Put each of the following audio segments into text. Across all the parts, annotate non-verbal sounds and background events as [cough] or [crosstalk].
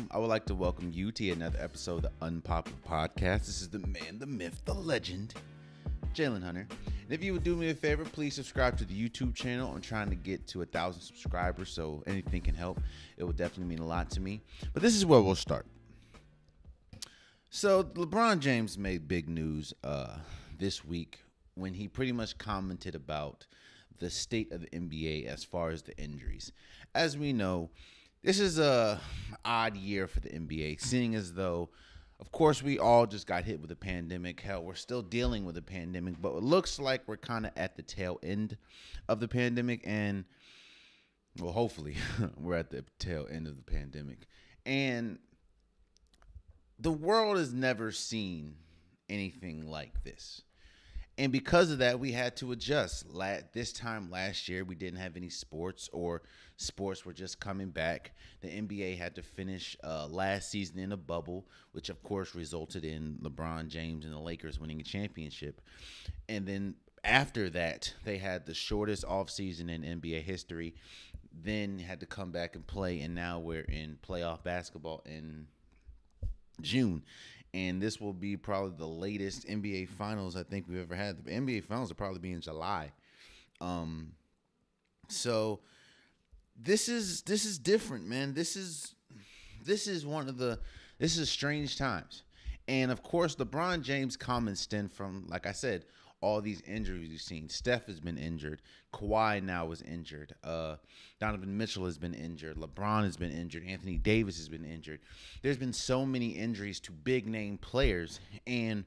welcome. I would like to welcome you to another episode of the Unpopular Podcast. This is the man, the myth, the legend, Jalen Hunter. And if you would do me a favor, please subscribe to the YouTube channel. I'm trying to get to a thousand subscribers, so anything can help. It will definitely mean a lot to me. But this is where we'll start. So LeBron James made big news uh, this week when he pretty much commented about the state of the NBA as far as the injuries. As we know, this is a odd year for the NBA, seeing as though, of course, we all just got hit with a pandemic. Hell, we're still dealing with a pandemic, but it looks like we're kind of at the tail end of the pandemic, and well, hopefully, [laughs] we're at the tail end of the pandemic, and the world has never seen anything like this. And because of that, we had to adjust. This time last year, we didn't have any sports, or sports were just coming back. The NBA had to finish uh, last season in a bubble, which of course resulted in LeBron James and the Lakers winning a championship. And then after that, they had the shortest offseason in NBA history. Then had to come back and play, and now we're in playoff basketball in June. And this will be probably the latest NBA finals I think we've ever had. The NBA finals will probably be in July. Um, so this is this is different, man. This is this is one of the this is strange times. And of course, LeBron James comments stem from, like I said, all these injuries you've seen. Steph has been injured. Kawhi now is injured. Uh, Donovan Mitchell has been injured. LeBron has been injured. Anthony Davis has been injured. There's been so many injuries to big name players, and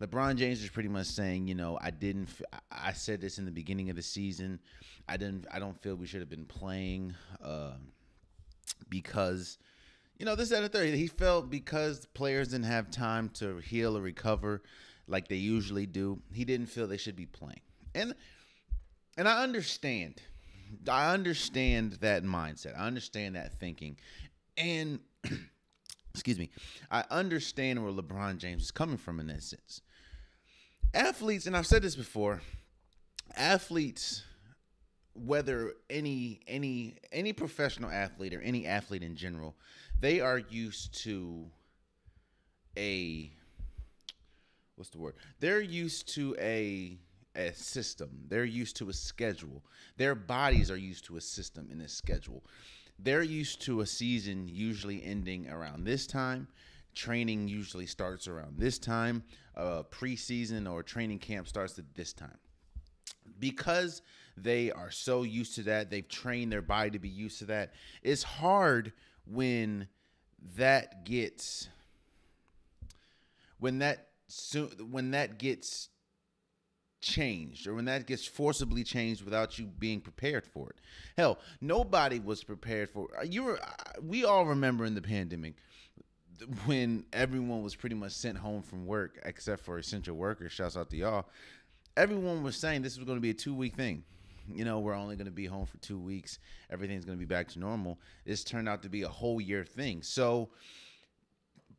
LeBron James is pretty much saying, you know, I didn't. I said this in the beginning of the season. I didn't. I don't feel we should have been playing uh, because you know, this and the third. He felt because players didn't have time to heal or recover like they usually do. He didn't feel they should be playing. And and I understand. I understand that mindset. I understand that thinking. And [clears throat] excuse me, I understand where LeBron James is coming from in that sense. Athletes, and I've said this before, athletes whether any any any professional athlete or any athlete in general, they are used to a what's the word? They're used to a a system. They're used to a schedule. Their bodies are used to a system and a schedule. They're used to a season usually ending around this time. Training usually starts around this time. Uh, preseason or training camp starts at this time. Because they are so used to that, they've trained their body to be used to that. It's hard when that gets when that so when that gets changed or when that gets forcibly changed without you being prepared for it. Hell, nobody was prepared for it. You were uh, we all remember in the pandemic when everyone was pretty much sent home from work except for essential workers. Shouts out to y'all. Everyone was saying this was going to be a 2-week thing. You know, we're only going to be home for 2 weeks. Everything's going to be back to normal. This turned out to be a whole year thing. So,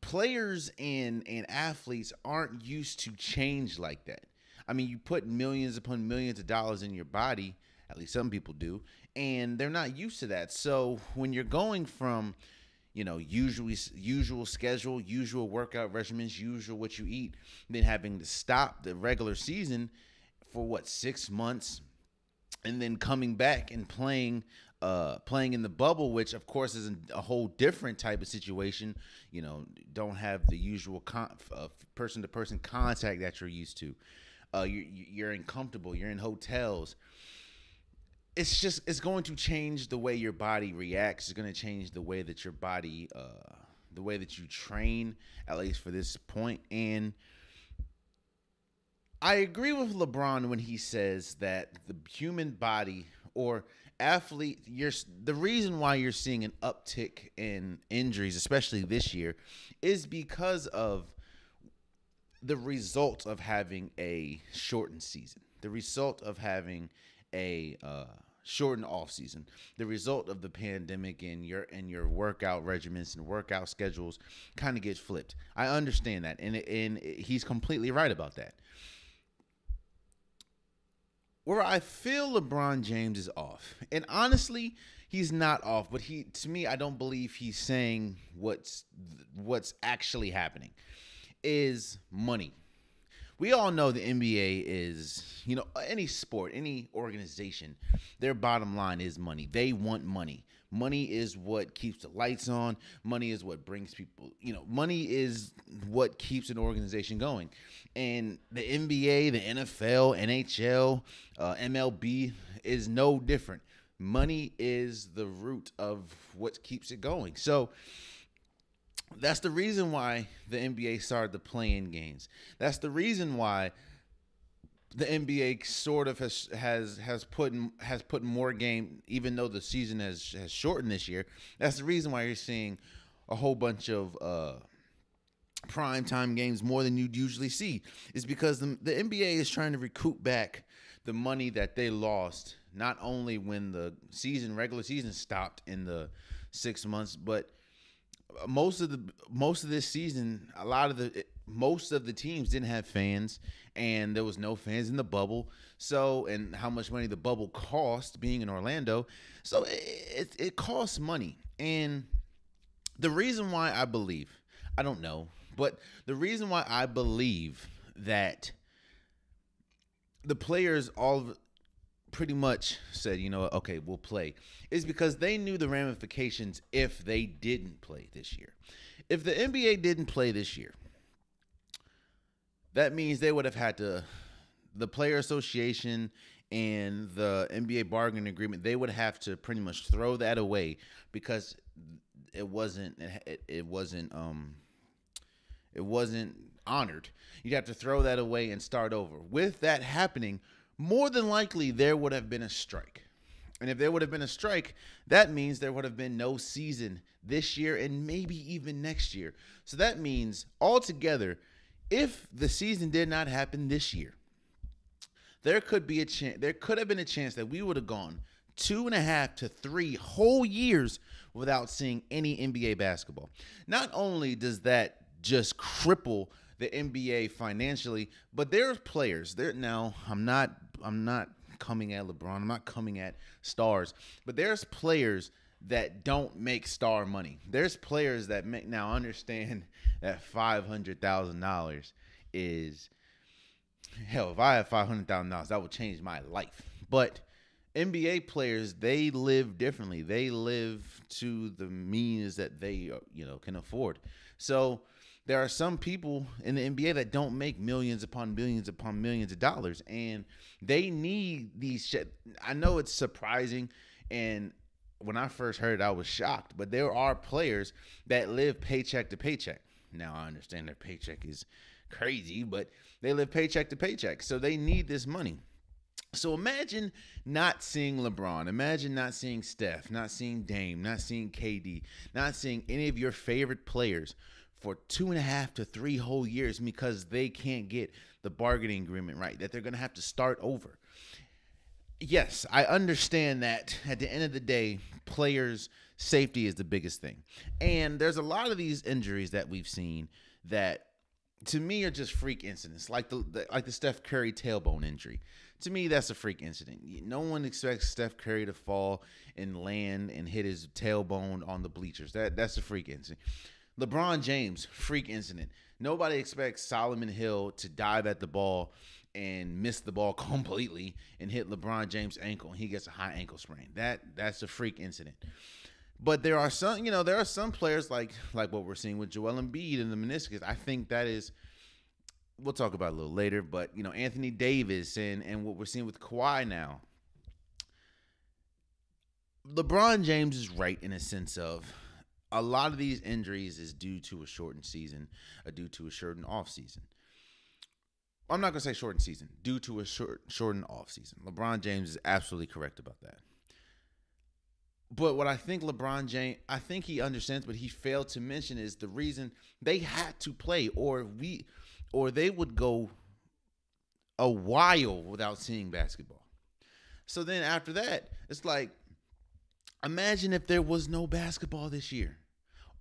players and and athletes aren't used to change like that. I mean, you put millions upon millions of dollars in your body, at least some people do, and they're not used to that. So when you're going from, you know, usually usual schedule, usual workout regimens, usual what you eat, then having to stop the regular season for what six months, and then coming back and playing uh, playing in the bubble, which of course is a whole different type of situation. You know, don't have the usual person to person contact that you're used to. Uh, you're, you're uncomfortable. You're in hotels. It's just it's going to change the way your body reacts. It's going to change the way that your body, uh, the way that you train, at least for this point. And I agree with LeBron when he says that the human body or athlete you're the reason why you're seeing an uptick in injuries especially this year is because of the result of having a shortened season the result of having a uh, shortened off season the result of the pandemic and your and your workout regimens and workout schedules kind of gets flipped. I understand that and and he's completely right about that where I feel LeBron James is off. And honestly, he's not off, but he to me I don't believe he's saying what's what's actually happening is money. We all know the NBA is, you know, any sport, any organization, their bottom line is money. They want money. Money is what keeps the lights on. Money is what brings people, you know, money is what keeps an organization going. And the NBA, the NFL, NHL, uh, MLB is no different. Money is the root of what keeps it going. So, that's the reason why the NBA started the play-in games. That's the reason why the NBA sort of has has has put has put more game, even though the season has has shortened this year. That's the reason why you're seeing a whole bunch of uh, prime time games more than you'd usually see. Is because the, the NBA is trying to recoup back the money that they lost not only when the season regular season stopped in the six months, but most of the most of this season, a lot of the most of the teams didn't have fans, and there was no fans in the bubble. So, and how much money the bubble cost being in Orlando. So it it costs money, and the reason why I believe, I don't know, but the reason why I believe that the players all pretty much said, you know, okay, we'll play, is because they knew the ramifications if they didn't play this year. If the NBA didn't play this year, that means they would have had to, the player association and the NBA bargaining agreement, they would have to pretty much throw that away because it wasn't, it, it wasn't, um, it wasn't honored. You'd have to throw that away and start over. With that happening, more than likely there would have been a strike. And if there would have been a strike, that means there would have been no season this year and maybe even next year. So that means altogether, if the season did not happen this year, there could be a chance there could have been a chance that we would have gone two and a half to three whole years without seeing any NBA basketball. Not only does that just cripple the NBA financially, but there's players there now. I'm not I'm not coming at LeBron. I'm not coming at stars, but there's players that don't make star money. There's players that make now understand [laughs] that five hundred thousand dollars is hell. If I had five hundred thousand dollars, that would change my life. But NBA players, they live differently. They live to the means that they uh, you know can afford. So there are some people in the NBA that don't make millions upon millions upon millions of dollars, and they need these. Sh- I know it's surprising, and when I first heard it, I was shocked. But there are players that live paycheck to paycheck. Now I understand their paycheck is crazy, but they live paycheck to paycheck, so they need this money. So imagine not seeing LeBron. Imagine not seeing Steph, not seeing Dame, not seeing KD, not seeing any of your favorite players for two and a half to three whole years because they can't get the bargaining agreement right, that they're going to have to start over. Yes, I understand that at the end of the day, players' safety is the biggest thing. And there's a lot of these injuries that we've seen that to me are just freak incidents, like the, the, like the Steph Curry tailbone injury. To me, that's a freak incident. No one expects Steph Curry to fall and land and hit his tailbone on the bleachers. That that's a freak incident. LeBron James, freak incident. Nobody expects Solomon Hill to dive at the ball and miss the ball [laughs] completely and hit LeBron James' ankle and he gets a high ankle sprain. That that's a freak incident. But there are some, you know, there are some players like like what we're seeing with Joel Embiid and the meniscus. I think that is we'll talk about a little later, but you know, Anthony Davis and and what we're seeing with Kawhi now. LeBron James is right in a sense of a lot of these injuries is due to a shortened season, uh, due to a shortened off season. I'm not gonna say shortened season, due to a short shortened off season. LeBron James is absolutely correct about that. But what I think LeBron James, I think he understands, but he failed to mention is the reason they had to play, or we, or they would go a while without seeing basketball. So then after that, it's like, imagine if there was no basketball this year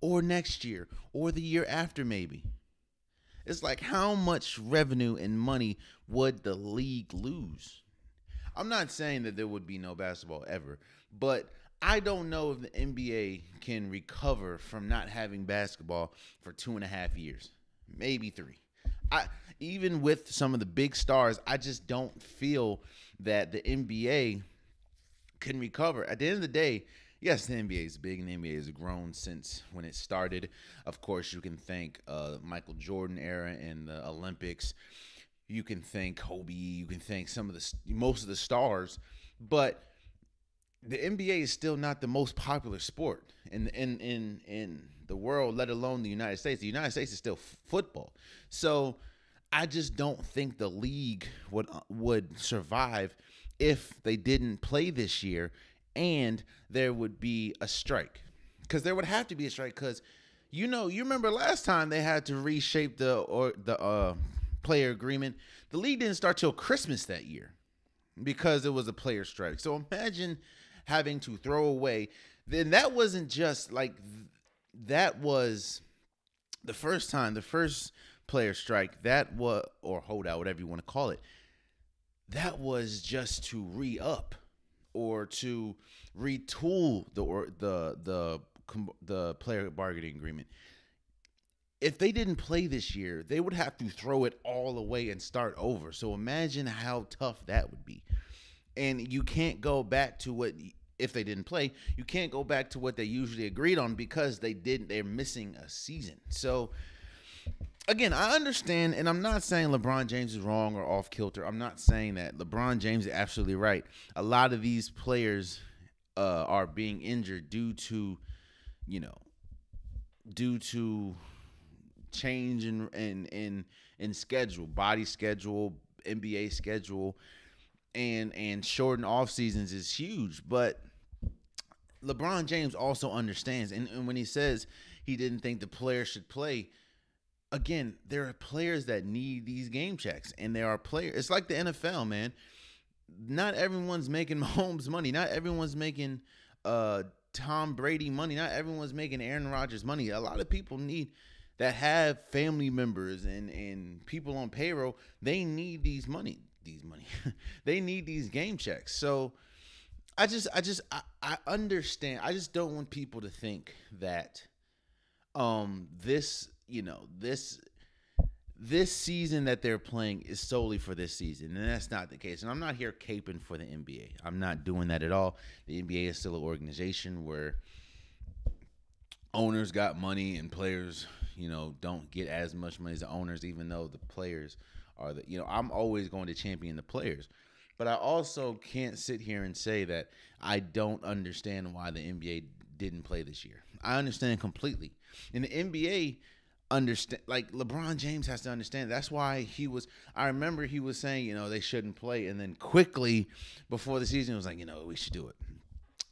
or next year or the year after maybe. It's like how much revenue and money would the league lose? I'm not saying that there would be no basketball ever, but I don't know if the NBA can recover from not having basketball for two and a half years, maybe three. I even with some of the big stars, I just don't feel that the NBA can recover. At the end of the day, yes, the NBA is big and the NBA has grown since when it started. Of course, you can thank uh, Michael Jordan era and the Olympics. You can thank Kobe. You can thank some of the most of the stars, but the NBA is still not the most popular sport in in in in the world, let alone the United States. The United States is still football. So I just don't think the league would uh, would survive if they didn't play this year and there would be a strike. Cuz there would have to be a strike cuz you know, you remember last time they had to reshape the or the uh player agreement. The league didn't start till Christmas that year because it was a player strike. So imagine having to throw away then that wasn't just like that was the first time, the first player strike, that was or holdout, whatever you want to call it, that was just to re up or to retool the or the the the player bargaining agreement. If they didn't play this year, they would have to throw it all away and start over. So imagine how tough that would be. And you can't go back to what if they didn't play, you can't go back to what they usually agreed on because they didn't they're missing a season. So again, I understand, and I'm not saying LeBron James is wrong or off kilter. I'm not saying that. LeBron James is absolutely right. A lot of these players uh, are being injured due to, you know, due to change in in in in schedule, body schedule, NBA schedule, and and shortened off seasons is huge. But LeBron James also understands, and, and when he says he didn't think the player should play again, there are players that need these game checks, and there are players. It's like the NFL, man. Not everyone's making [laughs] Mahomes money. Not everyone's making uh, Tom Brady money. Not everyone's making Aaron Rodgers money. A lot of people need that have family members and and people on payroll. They need these money. These money. [laughs] they need these game checks. So. I just, I just, I, I understand. I just don't want people to think that um this you know this this season that they're playing is solely for this season, and that's not the case. And I'm not here caping for the NBA. I'm not doing that at all. The NBA is still an organization where owners got money and players, you know, don't get as much money as the owners, even though the players are the, you know, I'm always going to champion the players. But I also can't sit here and say that I don't understand why the NBA didn't play this year. I understand completely. In the NBA, understand like LeBron James has to understand. That's why he was I remember he was saying, you know, they shouldn't play and then quickly before the season was like, you know, we should do it.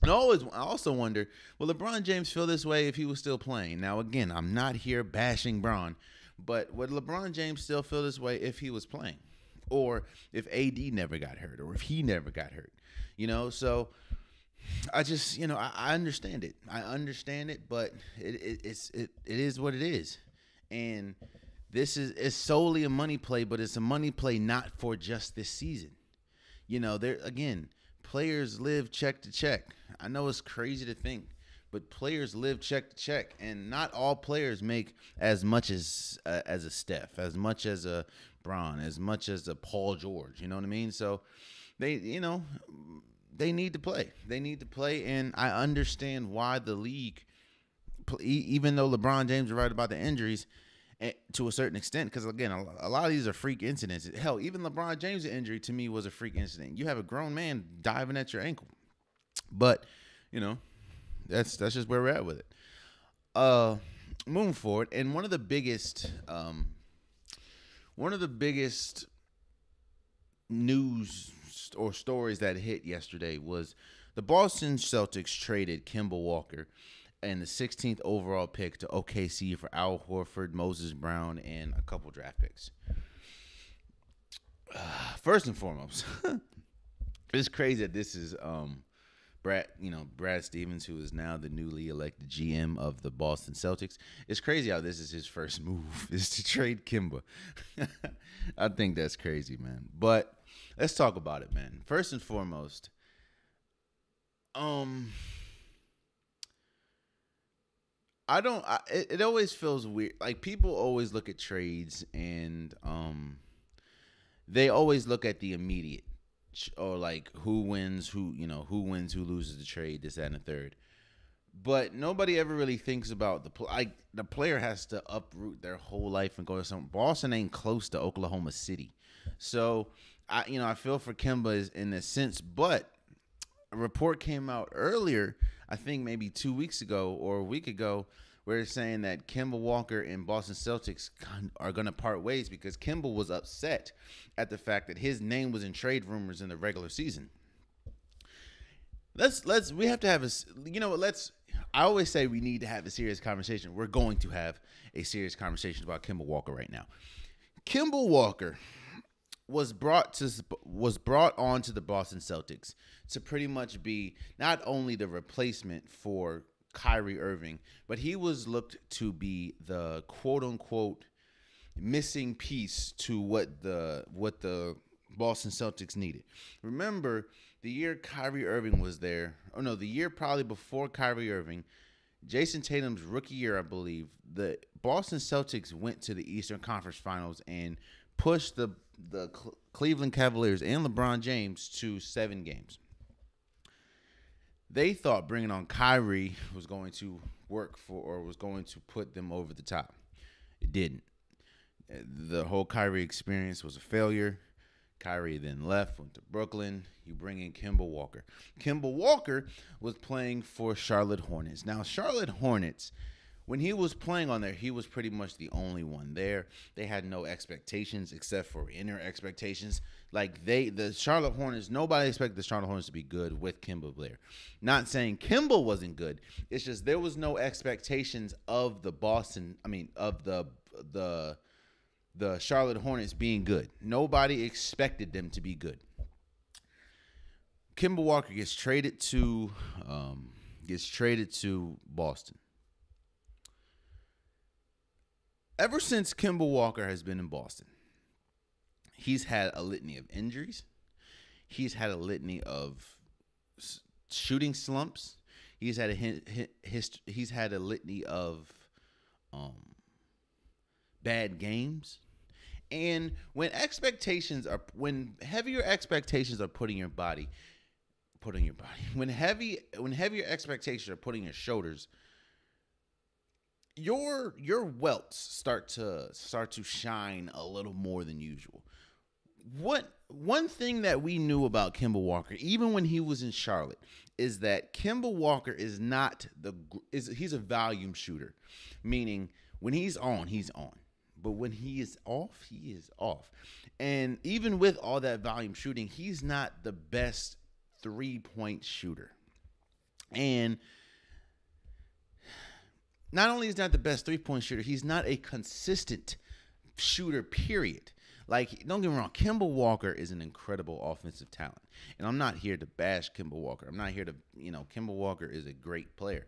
And I always I also wonder, will LeBron James feel this way if he was still playing? Now again, I'm not here bashing Bron, but would LeBron James still feel this way if he was playing? Or if AD never got hurt or if he never got hurt. You know, so I just, you know, I, I understand it. I understand it, but it, it, it's it, it is what it is and this is it's solely a money play, but it's a money play not for just this season. You know, there again, players live check to check. I know it's crazy to think, but players live check to check, and not all players make as much as uh, as a Steph, as much as a Bron, as much as a Paul George. You know what I mean? So they, you know, they need to play. They need to play, and I understand why the league even though LeBron James is right about the injuries eh, to a certain extent, because again, a lot of these are freak incidents. Hell, even LeBron James' injury to me was a freak incident. You have a grown man diving at your ankle, but you know, that's that's just where we're at with it. Uh, moving forward, and one of the biggest, um, one of the biggest news or stories that hit yesterday was the Boston Celtics traded Kemba Walker and the 16th overall pick to OKC for Al Horford, Moses Brown, and a couple draft picks. [sighs] first and foremost, [laughs] it's crazy that this is um, Brad, you know, Brad Stevens, who is now the newly elected GM of the Boston Celtics. It's crazy how this is his first [laughs] move is to trade Kemba. [laughs] I think that's crazy, man. But let's talk about it, man. First and foremost, um I don't. I, it, it always feels weird. Like people always look at trades and um, they always look at the immediate or like who wins, who you know, who wins, who loses the trade, this, that, and the third. But nobody ever really thinks about the like the player has to uproot their whole life and go to some. Boston ain't close to Oklahoma City, so I you know I feel for Kemba in a sense, but a report came out earlier, I think maybe two weeks ago or a week ago, where it's saying that Kemba Walker and Boston Celtics are going to part ways because Kemba was upset at the fact that his name was in trade rumors in the regular season. Let's let's we have to have a you know let's I always say we need to have a serious conversation. We're going to have a serious conversation about Kemba Walker right now. Kemba Walker was brought to was brought on to the Boston Celtics to pretty much be not only the replacement for Kyrie Irving, but he was looked to be the quote unquote missing piece to what the what the Boston Celtics needed. Remember the year Kyrie Irving was there, or no, the year probably before Kyrie Irving, Jayson Tatum's rookie year, I believe, the Boston Celtics went to the Eastern Conference Finals and pushed the the Cleveland Cavaliers and LeBron James to seven games. They thought bringing on Kyrie was going to work for or was going to put them over the top. It didn't. The whole Kyrie experience was a failure. Kyrie then left, went to Brooklyn. You bring in Kemba Walker. Kemba Walker was playing for Charlotte Hornets. Now, Charlotte Hornets when he was playing on there, he was pretty much the only one there. They had no expectations except for inner expectations. Like they, the Charlotte Hornets, nobody expected the Charlotte Hornets to be good with Kemba Blair. Not saying Kemba wasn't good. It's just there was no expectations of the Boston. I mean, of the the the Charlotte Hornets being good. Nobody expected them to be good. Kemba Walker gets traded to um, gets traded to Boston. Ever since Kemba Walker has been in Boston, he's had a litany of injuries. He's had a litany of shooting slumps. He's had a he's had a litany of um, bad games. And when expectations are when heavier expectations are putting your body putting your body [laughs] when heavy when heavier expectations are putting your shoulders your your welts start to start to shine a little more than usual. What one thing that we knew about Kemba Walker, even when he was in Charlotte, is that Kemba Walker is not the is he's a volume shooter, meaning when he's on, he's on. But when he is off, he is off. And even with all that volume shooting, he's not the best three point shooter. And not only is not the best three point shooter, he's not a consistent shooter, period. Like, don't get me wrong, Kemba Walker is an incredible offensive talent. And I'm not here to bash Kemba Walker. I'm not here to, you know, Kemba Walker is a great player.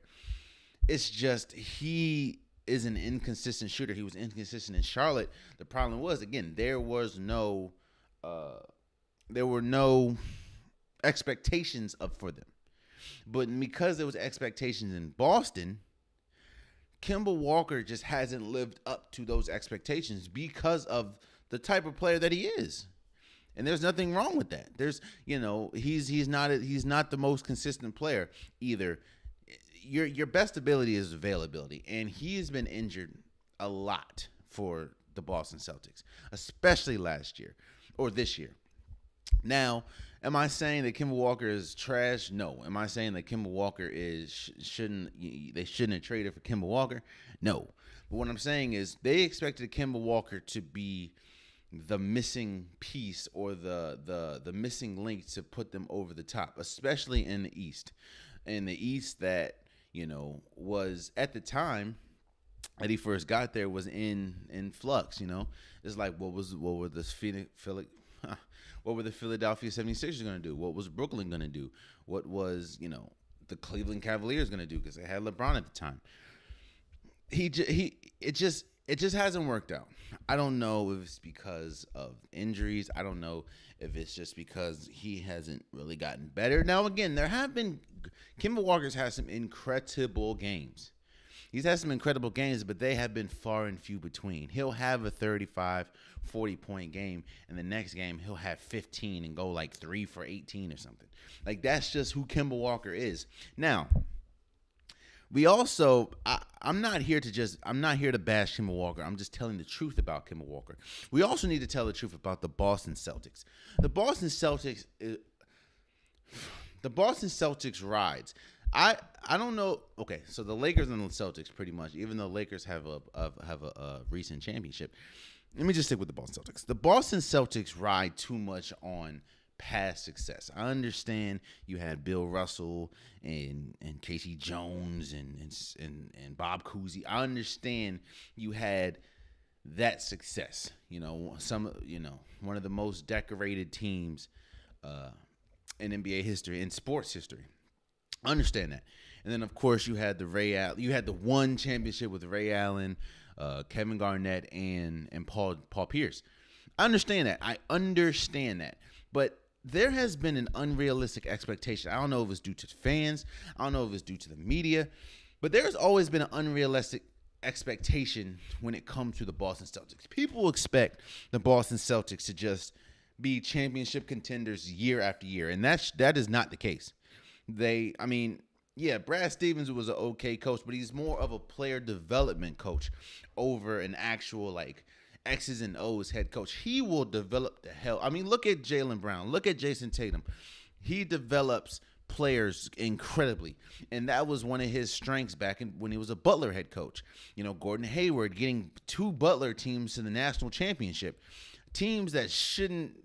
It's just he is an inconsistent shooter. He was inconsistent in Charlotte. The problem was, again, there was no uh there were no expectations of for them. But because there was expectations in Boston, Kemba Walker just hasn't lived up to those expectations because of the type of player that he is. And there's nothing wrong with that. There's, you know, he's he's not a, he's not the most consistent player either. Your your best ability is availability, and he has been injured a lot for the Boston Celtics, especially last year or this year. Now, Am I saying that Kemba Walker is trash? No. Am I saying that Kemba Walker is shouldn't they shouldn't have traded for Kemba Walker? No. But what I'm saying is they expected Kemba Walker to be the missing piece or the the the missing link to put them over the top, especially in the East. In the East that, you know, was at the time that he first got there was in in flux, you know. It's like what was what were the Phoenix [laughs] What were the Philadelphia 76ers going to do? What was Brooklyn going to do? What was, you know, the Cleveland Cavaliers going to do because they had LeBron at the time. He he it just it just hasn't worked out. I don't know if it's because of injuries. I don't know if it's just because he hasn't really gotten better. Now again, there have been Kemba Walker's had some incredible games. He's had some incredible games, but they have been far and few between. He'll have a 35, 40 point game, and the next game he'll have 15 and go like three for 18 or something. Like that's just who Kemba Walker is. Now, we also I, am not here to just I'm not here to bash Kemba Walker. I'm just telling the truth about Kemba Walker. We also need to tell the truth about the Boston Celtics. The Boston Celtics uh, the Boston Celtics rides. I I don't know. Okay, so the Lakers and the Celtics pretty much, even though Lakers have a, a have a, a recent championship. Let me just stick with the Boston Celtics. The Boston Celtics ride too much on past success. I understand you had Bill Russell and and K.C. Jones and and and, and Bob Cousy. I understand you had that success. You know, some you know one of the most decorated teams uh, in NBA history, in sports history. I understand that. And then of course you had the Ray Allen. You had the one championship with Ray Allen, uh, Kevin Garnett, and and Paul Paul Pierce. I understand that. I understand that. But there has been an unrealistic expectation. I don't know if it's due to fans. I don't know if it's due to the media, but there's always been an unrealistic expectation when it comes to the Boston Celtics. People expect the Boston Celtics to just be championship contenders year after year, and that's that is not the case. They, I mean, yeah, Brad Stevens was an okay coach, but he's more of a player development coach over an actual like X's and O's head coach. He will develop the hell. I mean, look at Jaylen Brown. Look at Jayson Tatum. He develops players incredibly. And that was one of his strengths back in, when he was a Butler head coach. You know, Gordon Hayward getting two Butler teams to the national championship. Teams that shouldn't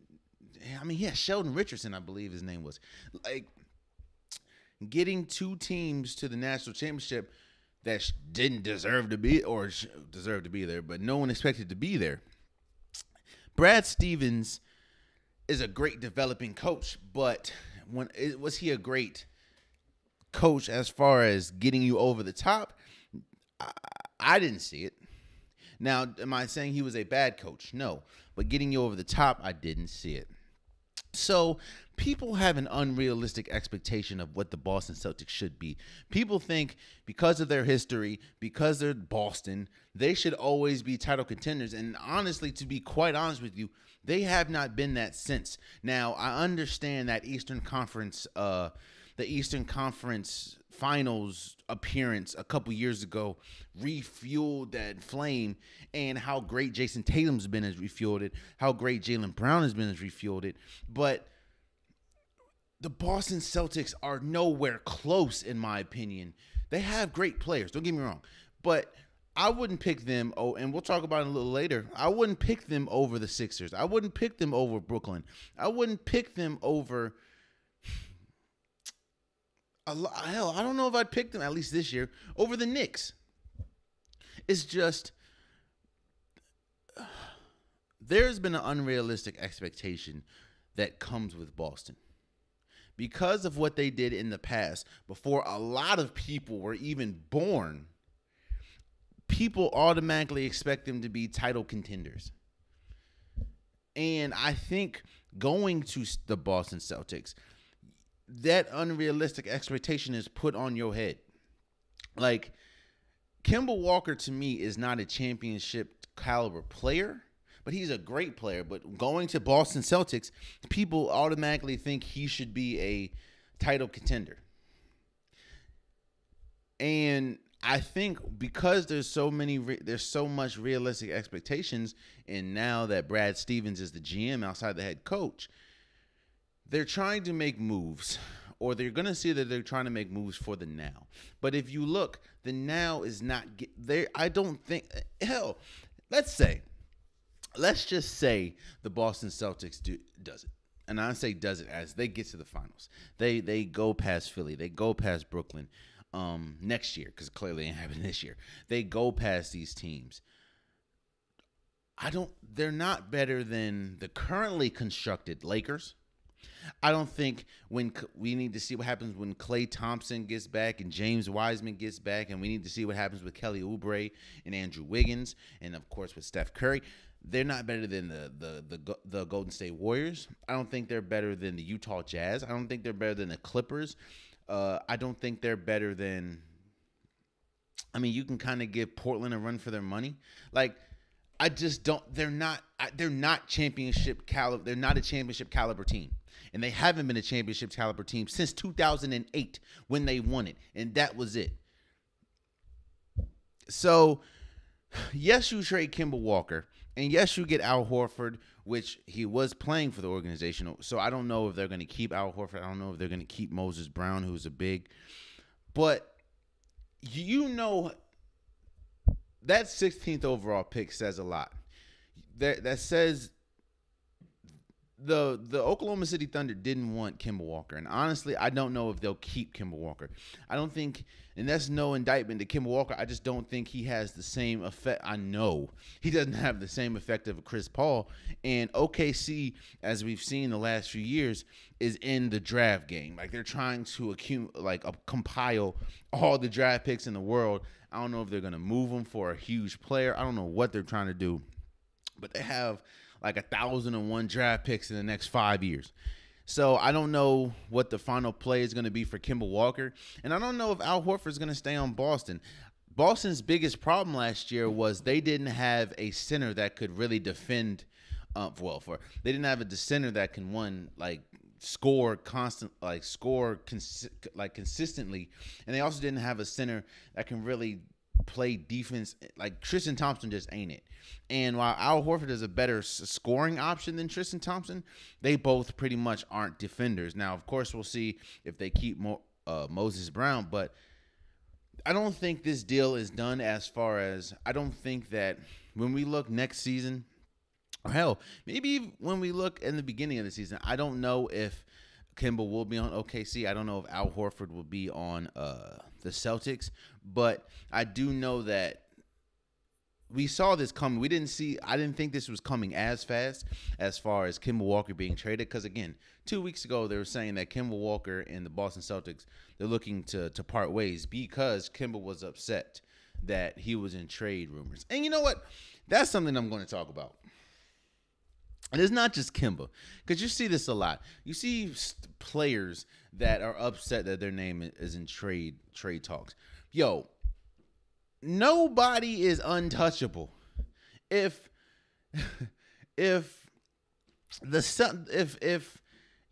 I mean, yeah, Sheldon Richardson, I believe his name was. Like getting two teams to the national championship that didn't deserve to be or deserve to be there, but no one expected to be there. Brad Stevens is a great developing coach, but when was he a great coach as far as getting you over the top? I, I didn't see it. Now, am I saying he was a bad coach? No, but getting you over the top, I didn't see it. So people have an unrealistic expectation of what the Boston Celtics should be. People think because of their history, because they're Boston, they should always be title contenders. And honestly, to be quite honest with you, they have not been that since. Now, I understand that Eastern Conference, uh, the Eastern Conference finals appearance a couple years ago refueled that flame and how great Jayson Tatum's been has refueled it, how great Jaylen Brown has been has refueled it. But the Boston Celtics are nowhere close, in my opinion. They have great players, don't get me wrong. But I wouldn't pick them. Oh, and we'll talk about it a little later. I wouldn't pick them over the Sixers. I wouldn't pick them over Brooklyn. I wouldn't pick them over. Lot, hell, I don't know if I'd pick them at least this year over the Knicks. It's just [sighs] there's been an unrealistic expectation that comes with Boston because of what they did in the past before a lot of people were even born people automatically expect them to be title contenders and i think going to the boston celtics that unrealistic expectation is put on your head like Kemba Walker to me is not a championship caliber player but he's a great player. But going to Boston Celtics, people automatically think he should be a title contender. And I think because there's so many, there's so much realistic expectations, and now that Brad Stevens is the GM outside the head coach, they're trying to make moves, or they're going to see that they're trying to make moves for the now. But if you look, the now is not there. I don't think hell. Let's say let's just say the Boston Celtics do does it. And I say does it as they get to the finals. They they go past Philly. They go past Brooklyn um, next year because clearly ain't happening this year. They go past these teams. I don't. They're not better than the currently constructed Lakers. I don't think when we need to see what happens when Klay Thompson gets back and James Wiseman gets back, and we need to see what happens with Kelly Oubre and Andrew Wiggins, and of course with Steph Curry they're not better than the, the the the Golden State Warriors. I don't think they're better than the Utah Jazz. I don't think they're better than the Clippers. Uh, I don't think they're better than I mean, you can kind of give Portland a run for their money. Like, I just don't. They're not. They're not championship caliber. They're not a championship caliber team, and they haven't been a championship caliber team since 2008 when they won it, and that was it. So, yes, you trade Kemba Walker, and yes, you get Al Horford, which he was playing for the organization. So I don't know if they're going to keep Al Horford. I don't know if they're going to keep Moses Brown, who's a big, but you know that 16th overall pick says a lot. That that says the the Oklahoma City Thunder didn't want Kemba Walker, and honestly, I don't know if they'll keep Kemba Walker. I don't think, and that's no indictment to Kemba Walker. I just don't think he has the same effect. I know he doesn't have the same effect of Chris Paul, and OKC, as we've seen the last few years, is in the draft game. Like they're trying to accumulate, like uh, compile all the draft picks in the world I don't know if they're going to move them for a huge player. I don't know what they're trying to do, but they have like a thousand and one draft picks in the next five years. So I don't know what the final play is going to be for Kemba Walker, and I don't know if Al Horford is going to stay on Boston. Boston's biggest problem last year was they didn't have a center that could really defend. Uh, well, for they didn't have a center that can one like score constant like score cons- like consistently and they also didn't have a center that can really play defense like Tristan Thompson just ain't it. And while Al Horford is a better scoring option than Tristan Thompson, they both pretty much aren't defenders. Now, of course, we'll see if they keep Mo- uh, Moses Brown, but I don't think this deal is done as far as I don't think that when we look next season or hell, maybe when we look in the beginning of the season, I don't know if Kemba will be on OKC. I don't know if Al Horford will be on uh, the Celtics, but I do know that we saw this coming. We didn't see. I didn't think this was coming as fast as far as Kemba Walker being traded. Because again, two weeks ago they were saying that Kemba Walker and the Boston Celtics they're looking to to part ways because Kemba was upset that he was in trade rumors. And you know what? That's something I'm going to talk about. And it's not just Kemba, because you see this a lot. You see players that are upset that their name is in trade trade talks. Yo, nobody is untouchable. If [laughs] if the if if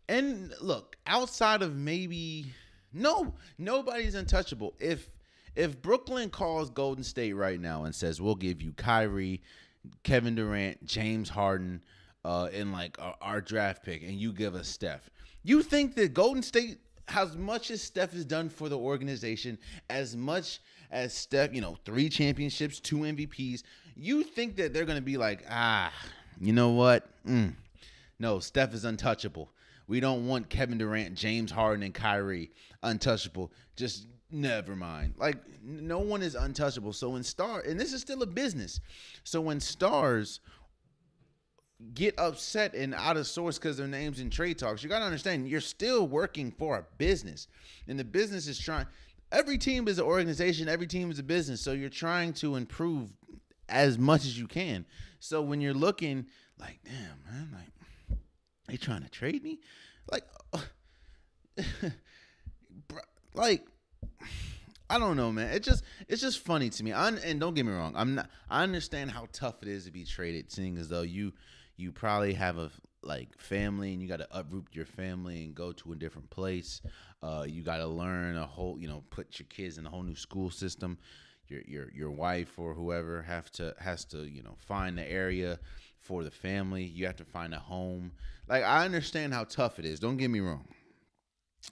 and look outside of maybe no nobody's untouchable. If if Brooklyn calls Golden State right now and says we'll give you Kyrie, Kevin Durant, James Harden uh, in like our, our draft pick, and you give us Steph. You think that Golden State, as much as Steph has done for the organization, as much as Steph, you know, three championships, two MVPs, you think that they're going to be like, ah, you know what? Mm. No, Steph is untouchable. We don't want Kevin Durant, James Harden, and Kyrie untouchable. Just never mind. Like no one is untouchable. So when star and this is still a business. So when stars get upset and out of source because their names in trade talks. You got to understand, you're still working for a business, and the business is trying. Every team is an organization. Every team is a business. So you're trying to improve as much as you can. So when you're looking like, damn man, like they trying to trade me, like, [laughs] like. I don't know, man. It just it's just funny to me. I, and don't get me wrong, I'm not. I understand how tough it is to be traded, seeing as though you you probably have a like family and you got to uproot your family and go to a different place. Uh, you got to learn a whole, you know, put your kids in a whole new school system. Your your your wife or whoever have to has to you know find the area for the family. You have to find a home. Like I understand how tough it is. Don't get me wrong.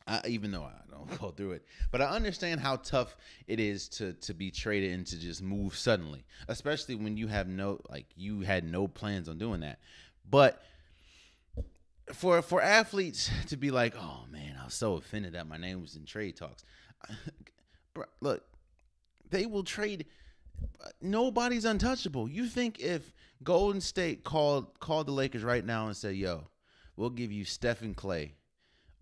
I, even though I don't [laughs] go through it, but I understand how tough it is to to be traded and to just move suddenly, especially when you have no like you had no plans on doing that. But for for athletes to be like, oh man, I was so offended that my name was in trade talks. [laughs] Look, they will trade. Uh, nobody's untouchable. You think if Golden State called called the Lakers right now and said, "Yo, we'll give you Stephen Klay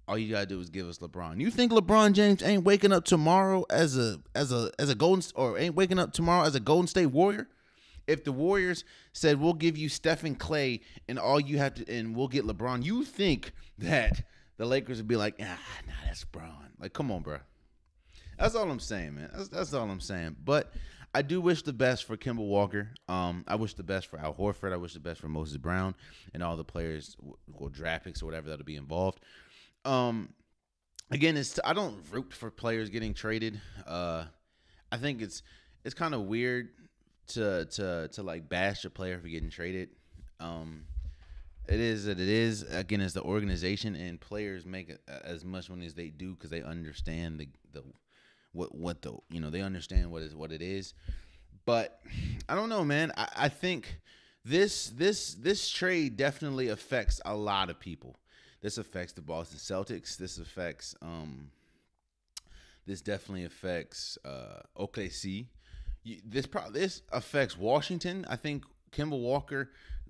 all you gotta do is give us LeBron. You think LeBron James ain't waking up tomorrow as a as a as a golden or ain't waking up tomorrow as a Golden State Warrior? If the Warriors said we'll give you Stephen Klay and all you have to and we'll get LeBron, you think that the Lakers would be like, ah, nah, that's LeBron. Like, come on, bro. That's all I'm saying, man. That's, that's all I'm saying. But I do wish the best for Kemba Walker. Um, I wish the best for Al Horford. I wish the best for Moses Brown and all the players, or draft picks or whatever that'll be involved. Um, again, it's I don't root for players getting traded. Uh, I think it's it's kind of weird to to to like bash a player for getting traded. Um, it is that it is. Again, it's the organization and players make as much money as they do because they understand the the what what the you know they understand what is what it is. But I don't know, man. I, I think this this this trade definitely affects a lot of people. This affects the Boston Celtics. This affects um. This definitely affects uh, OKC. This pro- this affects Washington. I think Kemba Walker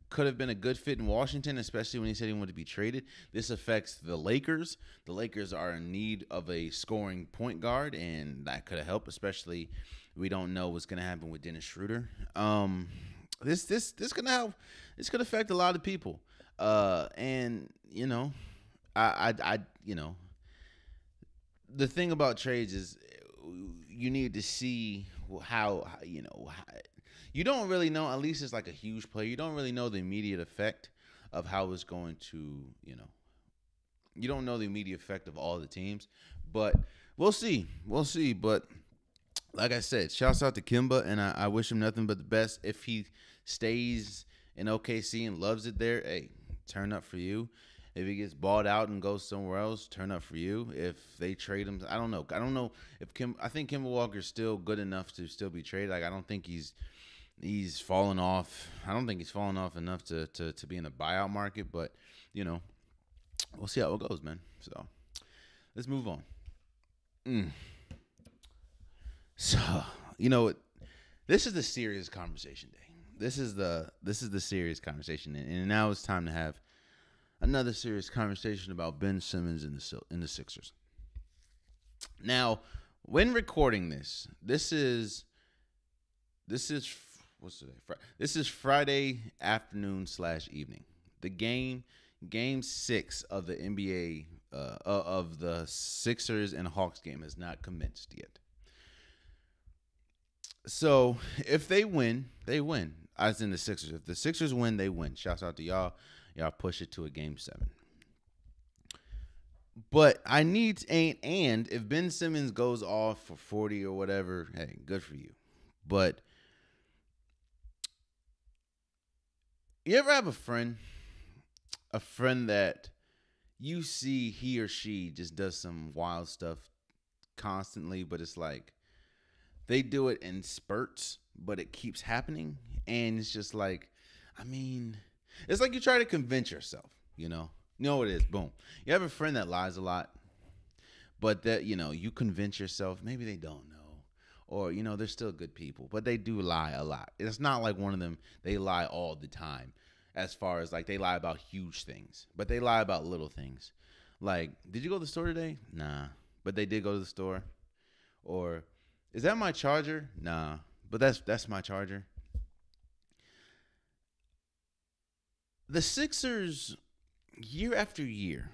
could have been a good fit in Washington, especially when he said he wanted to be traded. This affects the Lakers. The Lakers are in need of a scoring point guard, and that could have helped, especially we don't know what's going to happen with Dennis Schroeder. Um, this this this gonna have this could affect a lot of people. Uh, and you know, I I, I you know, the thing about trades is you need to see how you know how, you don't really know. At least it's like a huge player. You don't really know the immediate effect of how it's going to, you know, you don't know the immediate effect of all the teams, but we'll see. We'll see. But like I said, shouts out to Kemba, and I, I wish him nothing but the best. If he stays in OKC and loves it there, hey, turn up for you. If he gets bought out and goes somewhere else, turn up for you. If they trade him, I don't know. I don't know if Kim. I think Kemba Walker's still good enough to still be traded. Like I don't think he's he's fallen off. I don't think he's fallen off enough to to to be in the buyout market, but you know, we'll see how it goes, man. So let's move on. Mm. So you know, this is the serious conversation day. This is the this is the serious conversation, and now it's time to have another serious conversation about Ben Simmons in the in the Sixers. Now, when recording this, this is this is what's today? This is Friday afternoon slash evening. The game, game six of the NBA uh, of the Sixers and Hawks game has not commenced yet. So if they win, they win. As in the Sixers. If the Sixers win, they win. Shouts out to y'all. Y'all push it to a game seven. But I need and and if Ben Simmons goes off for 40 or whatever, hey, good for you. But You ever have a friend, a friend that you see he or she just does some wild stuff constantly, but it's like they do it in spurts, but it keeps happening. And it's just like, I mean, it's like you try to convince yourself, you know? You know what it is. Boom. You have a friend that lies a lot, but that, you know, you convince yourself, maybe they don't know or you know they're still good people but they do lie a lot it's not like one of them they lie all the time as far as like they lie about huge things but they lie about little things like did you go to the store today nah but they did go to the store or is that my charger nah but that's that's my charger. The sixers year after year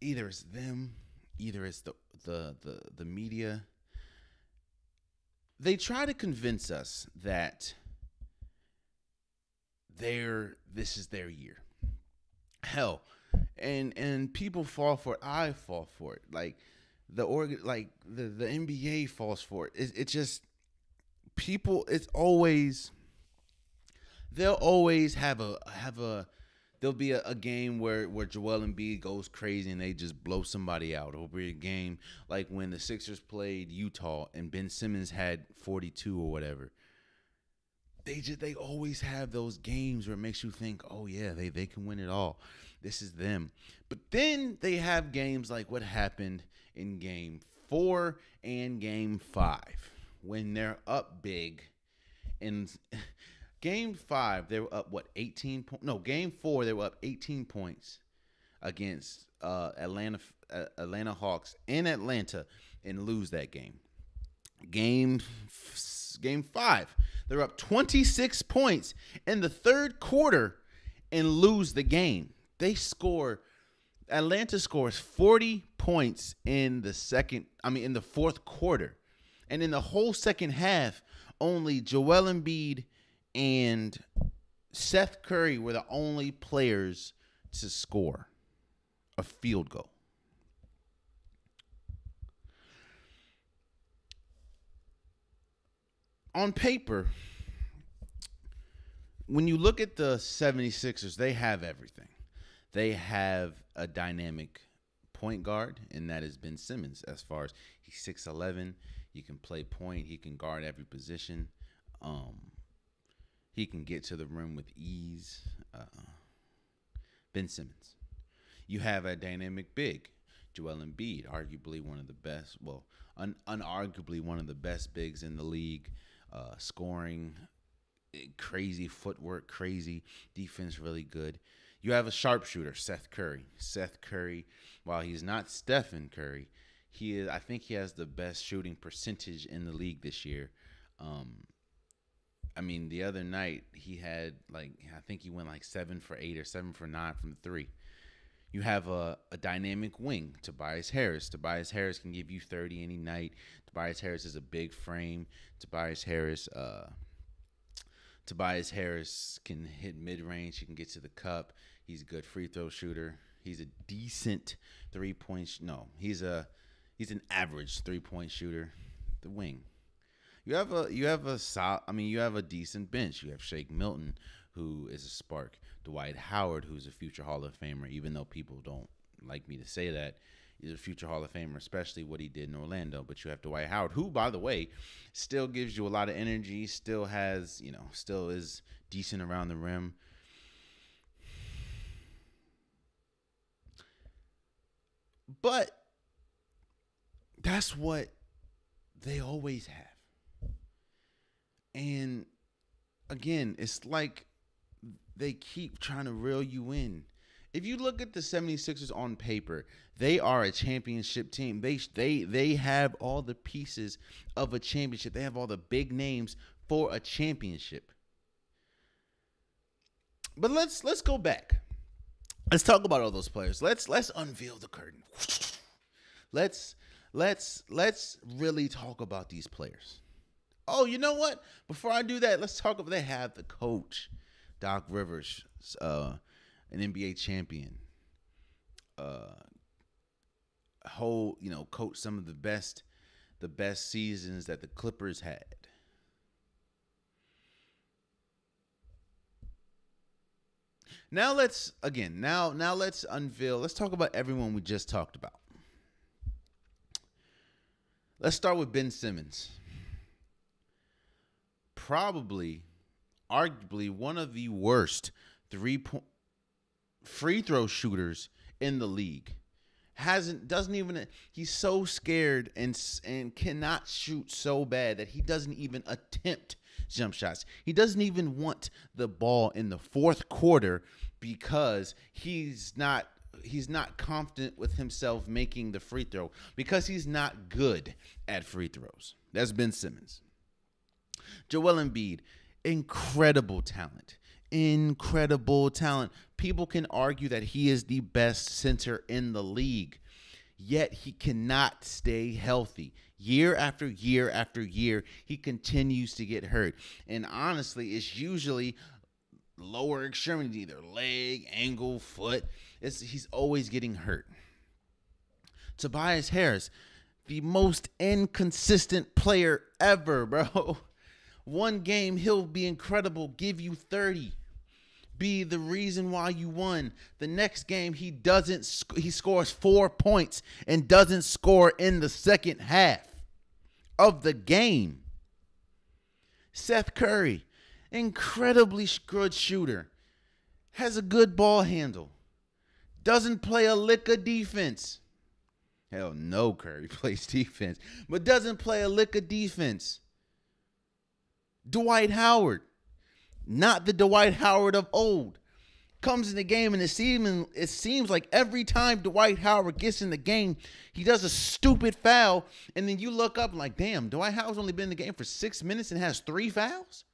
either it's them either it's the the the, the media they try to convince us that their this is their year. Hell and and people fall for it. I fall for it. Like the org like the the nba falls for it it, it just people it's always they'll always have a have a there'll be a, a, game where where Joel Embiid goes crazy and they just blow somebody out. It'll be a game like when the Sixers played Utah and Ben Simmons had 42 or whatever. They just they always have those games where it makes you think, oh yeah, they they can win it all. This is them. But then they have games like what happened in game four and game five when they're up big In [laughs] Game five, they were up what eighteen points? No, game four they were up eighteen points against uh, Atlanta uh, Atlanta Hawks in Atlanta and lose that game. Game game five, they're up twenty six points in the third quarter and lose the game. They score Atlanta scores 40 points in the second, I mean, in the fourth quarter. And in the whole second half, only Joel Embiid and Seth Curry were the only players to score a field goal. On paper, when you look at the 76ers, they have everything. They have a dynamic point guard, and that is Ben Simmons. As far as he's 6'11, he can play point, he can guard every position. Um, he can get to the rim with ease. Uh, ben Simmons. You have a dynamic big, Joel Embiid, arguably one of the best, well, un- unarguably one of the best bigs in the league, uh, scoring, eh, crazy footwork, crazy defense, really good. You have a sharpshooter, Seth Curry. Seth Curry, while he's not Stephen Curry, he is. I think he has the best shooting percentage in the league this year. Um, I mean, the other night he had like I think he went like seven for eight or seven for nine from three. You have a, a dynamic wing, Tobias Harris. Tobias Harris can give you 30 any night. Tobias Harris is a big frame. Tobias Harris, uh, Tobias Harris can hit mid range. He can get to the cup. He's a good free throw shooter. He's a decent three point. Sh- no, he's a he's an average three point shooter. The wing. You have a you have a sol- I mean you have a decent bench. You have Shake Milton, who is a spark. Dwight Howard, who's a future Hall of Famer, even though people don't like me to say that. He's a future Hall of Famer, especially what he did in Orlando. But you have Dwight Howard, who, by the way, still gives you a lot of energy, still has, you know, still is decent around the rim. But that's what they always have. And again, it's like they keep trying to reel you in. If you look at the 76ers on paper, they are a championship team. They they they have all the pieces of a championship. They have all the big names for a championship. But let's let's go back. Let's talk about all those players. Let's let's unveil the curtain. Let's let's let's really talk about these players. Oh, you know what? Before I do that, let's talk about they have the coach, Doc Rivers, uh, an NBA champion. Uh whole, you know, coach some of the best the best seasons that the Clippers had. Now let's again, now now let's unveil. Let's talk about everyone we just talked about. Let's start with Ben Simmons. Probably, arguably, one of the worst three point free throw shooters in the league. Hasn't doesn't even he's so scared and and cannot shoot so bad that he doesn't even attempt jump shots. He doesn't even want the ball in the fourth quarter because he's not he's not confident with himself making the free throw because he's not good at free throws. That's Ben Simmons. Joel Embiid, incredible talent. Incredible talent. People can argue that he is the best center in the league, yet he cannot stay healthy. Year after year after year, he continues to get hurt. And honestly, it's usually lower extremity, either leg, ankle, foot. It's, he's always getting hurt. Tobias Harris, the most inconsistent player ever, [laughs] bro. One game he'll be incredible, give you 30, be the reason why you won. The next game he doesn't he scores 4 points and doesn't score in the second half of the game. Seth Curry, incredibly good shooter, has a good ball handle, doesn't play a lick of defense. Hell no, Curry [laughs] plays defense, but doesn't play a lick of defense. Dwight Howard, not the Dwight Howard of old. Comes in the game and it seems it seems like every time Dwight Howard gets in the game, he does a stupid foul, and then you look up like, damn, Dwight Howard's only been in the game for six minutes and has three fouls,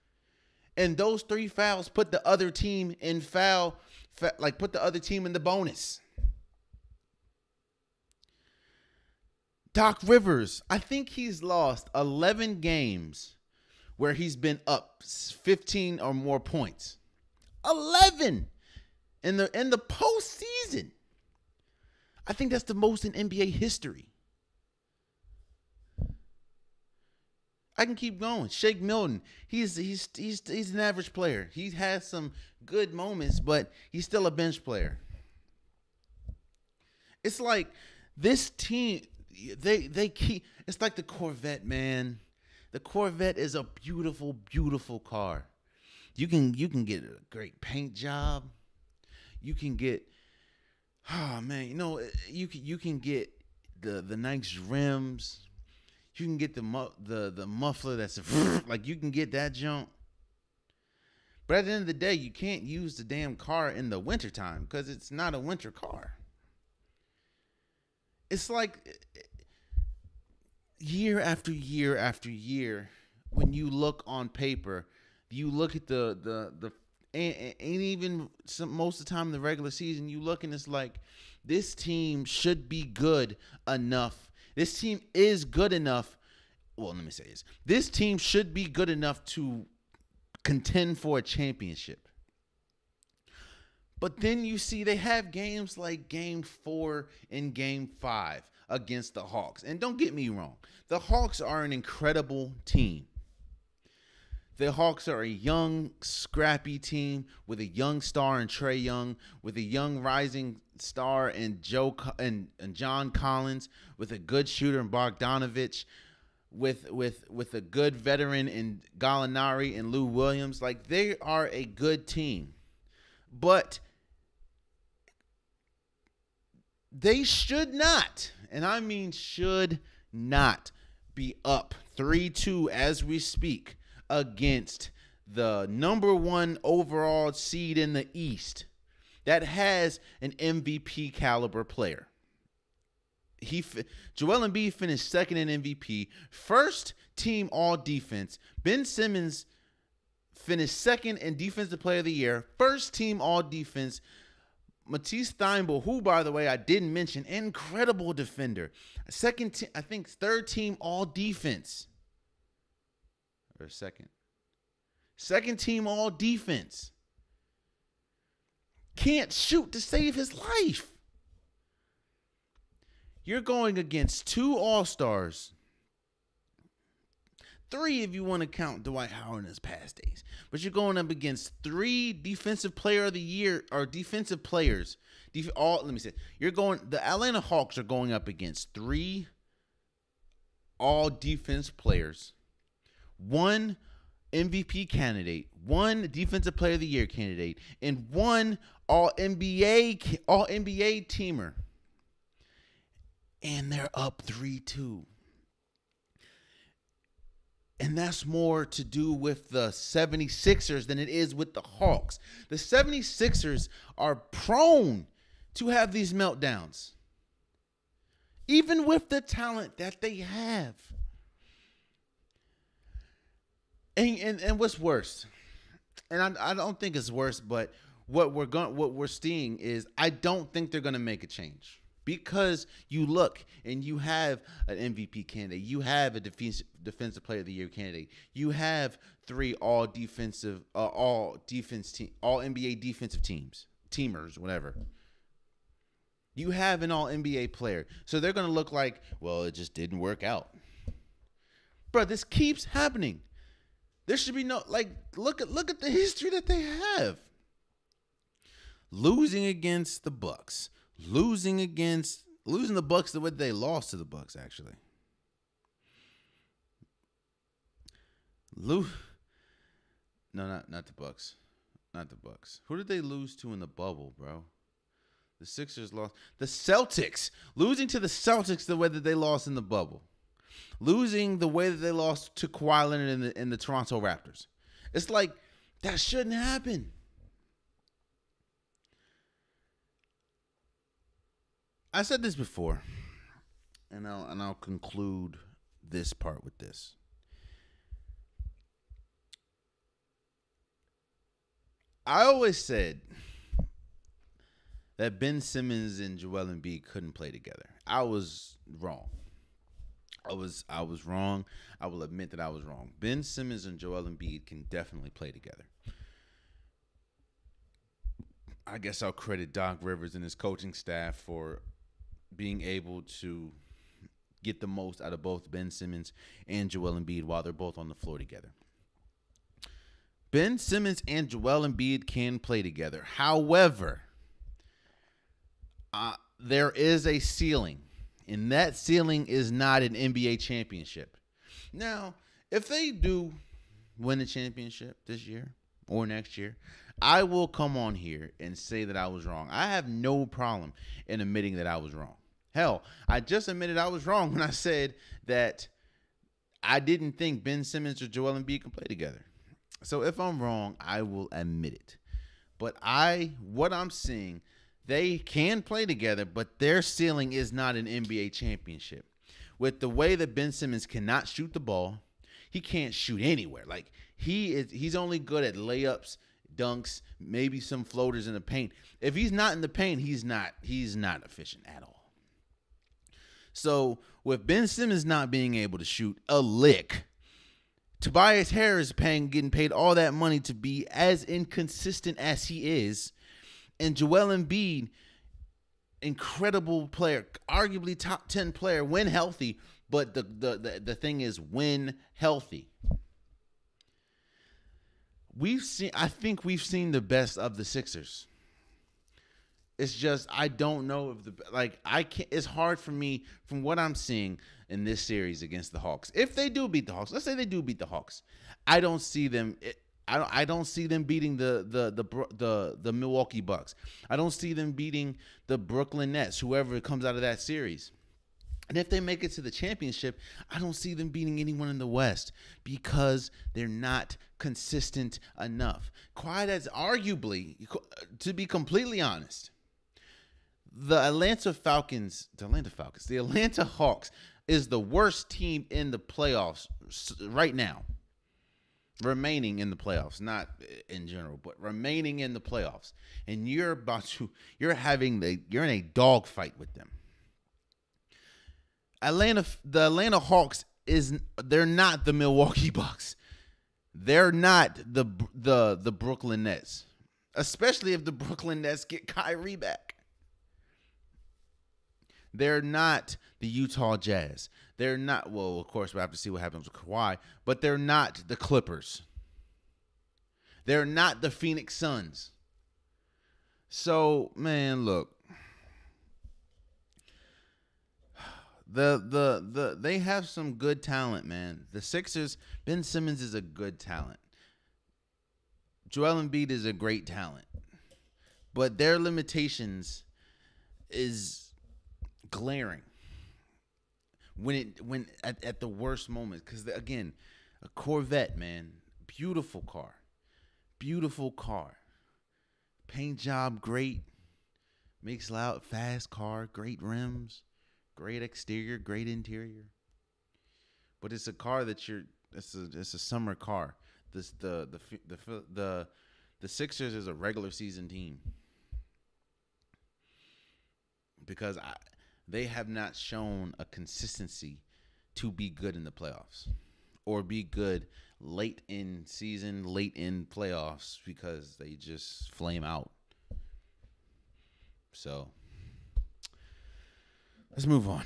and those three fouls put the other team in foul, like put the other team in the bonus. Doc Rivers, I think he's lost 11 games where he's been up 15 or more points. 11 in the in the postseason. I think that's the most in NBA history. I can keep going. Shake Milton, he's he's he's he's an average player. He has some good moments, but he's still a bench player. It's like this team they they keep it's like the Corvette, man. The Corvette is a beautiful beautiful car. You can you can get a great paint job. You can get oh man, you know, you can you can get the the nice rims you can get the mu- the the muffler that's a, [laughs] like you can get that junk. But at the end of the day, you can't use the damn car in the wintertime because it's not a winter car. It's like year after year after year, when you look on paper, you look at the the the and, and even some most of the time in the regular season, you look and it's like this team should be good enough this team is good enough. Well, let me say this. This team should be good enough to contend for a championship. But then you see they have games like game four and game five against the Hawks. And don't get me wrong, the Hawks are an incredible team. The Hawks are a young, scrappy team with a young star in Trae Young, with a young rising star in Joe and, and John Collins, with a good shooter in Bogdanovich, with with with a good veteran in Gallinari and Lou Williams. Like they are a good team, but they should not, and I mean should not, be up three two as we speak against the number one overall seed in the East that has an MVP caliber player. He Joel Embiid finished second in MVP, first team All Defense. Ben Simmons finished second in Defensive Player of the Year, first team All Defense. Matisse Thybulle, who by the way I didn't mention, incredible defender. Second, te- I think third team All Defense or second. Second team all defense. Can't shoot to save his life. You're going against two All Stars. Three, if you want to count Dwight Howard in his past days. But you're going up against three defensive player of the year or defensive players. Def- all let me say, you're going. The Atlanta Hawks are going up against three all defense players one MVP candidate, one Defensive Player of the Year candidate, and one All NBA All NBA teamer. And they're up 3-2. And that's more to do with the 76ers than it is with the Hawks. The 76ers are prone to have these meltdowns. Even with the talent that they have. And, and and what's worse, and I, I don't think it's worse, but what we're going what we're seeing is I don't think they're gonna make a change because you look and you have an MVP candidate, you have a defense, defensive player of the year candidate, you have three all defensive, uh, all defense team, all NBA defensive teams, teamers, whatever. You have an all NBA player, so they're gonna look like, well, it just didn't work out. Bro, this keeps happening. There should be no like look at look at the history that they have. Losing against the Bucks, losing against losing the Bucks the way they lost to the Bucks actually. Lose No, not not the Bucks. Not the Bucks. Who did they lose to in the bubble, bro? The Sixers lost. The Celtics losing to the Celtics the way that they lost in the bubble losing the way that they lost to Kawhi Leonard in the in the Toronto Raptors. It's like that shouldn't happen. I said this before, and I'll and I'll conclude this part with this. I always said that Ben Simmons and Joel Embiid couldn't play together. I was wrong. I was I was wrong. I will admit that I was wrong. Ben Simmons and Joel Embiid can definitely play together. I guess I'll credit Doc Rivers and his coaching staff for being able to get the most out of both Ben Simmons and Joel Embiid while they're both on the floor together. Ben Simmons and Joel Embiid can play together. However, uh, there is a ceiling, and that ceiling is not an NBA championship. Now, if they do win the championship this year or next year, I will come on here and say that I was wrong. I have no problem in admitting that I was wrong. Hell, I just admitted I was wrong [laughs] when I said that I didn't think Ben Simmons or Joel Embiid can play together. So if I'm wrong, I will admit it. But I, what I'm seeing, they can play together, but their ceiling is not an NBA championship. With the way that Ben Simmons cannot shoot the ball, he can't shoot anywhere. Like he is, he's only good at layups dunks, maybe some floaters in the paint. If he's not in the paint, he's not he's not efficient at all. So with Ben Simmons not being able to shoot a lick, Tobias Harris paying getting paid all that money to be as inconsistent as he is, and Joel Embiid, incredible player, arguably top ten player when healthy. But the the the, the thing is when healthy we've seen I think we've seen the best of the Sixers. It's just I don't know if the like I can't it's hard for me from what I'm seeing in this series against the Hawks. If they do beat the Hawks, let's say they do beat the Hawks. I don't see them I don't I don't see them beating the the the the the Milwaukee Bucks. I don't see them beating the Brooklyn Nets, whoever comes out of that series. And if they make it to the championship, I don't see them beating anyone in the West because they're not consistent enough. Quite as arguably, to be completely honest, the Atlanta Falcons, the Atlanta Falcons, the Atlanta Hawks is the worst team in the playoffs right now. Remaining in the playoffs, not in general, but remaining in the playoffs. And you're about to, you're having the, you're in a dogfight with them. Atlanta, the Atlanta Hawks is they're not the Milwaukee Bucks. They're not the the the Brooklyn Nets, especially if the Brooklyn Nets get Kyrie back. They're not the Utah Jazz. They're not. Well, of course, we have to see what happens with Kawhi, but they're not the Clippers. They're not the Phoenix Suns. So, man, look, the the the they have some good talent, man. The Sixers, Ben Simmons is a good talent. Joel Embiid is a great talent. But their limitations is glaring when it when at, at the worst moments because again a corvette man beautiful car beautiful car paint job great makes loud fast car great rims Great exterior, great interior. But it's a car that you're. It's a it's a summer car. This the the the the the Sixers is a regular season team because I, they have not shown a consistency to be good in the playoffs or be good late in season, late in playoffs because they just flame out. So Let's move on.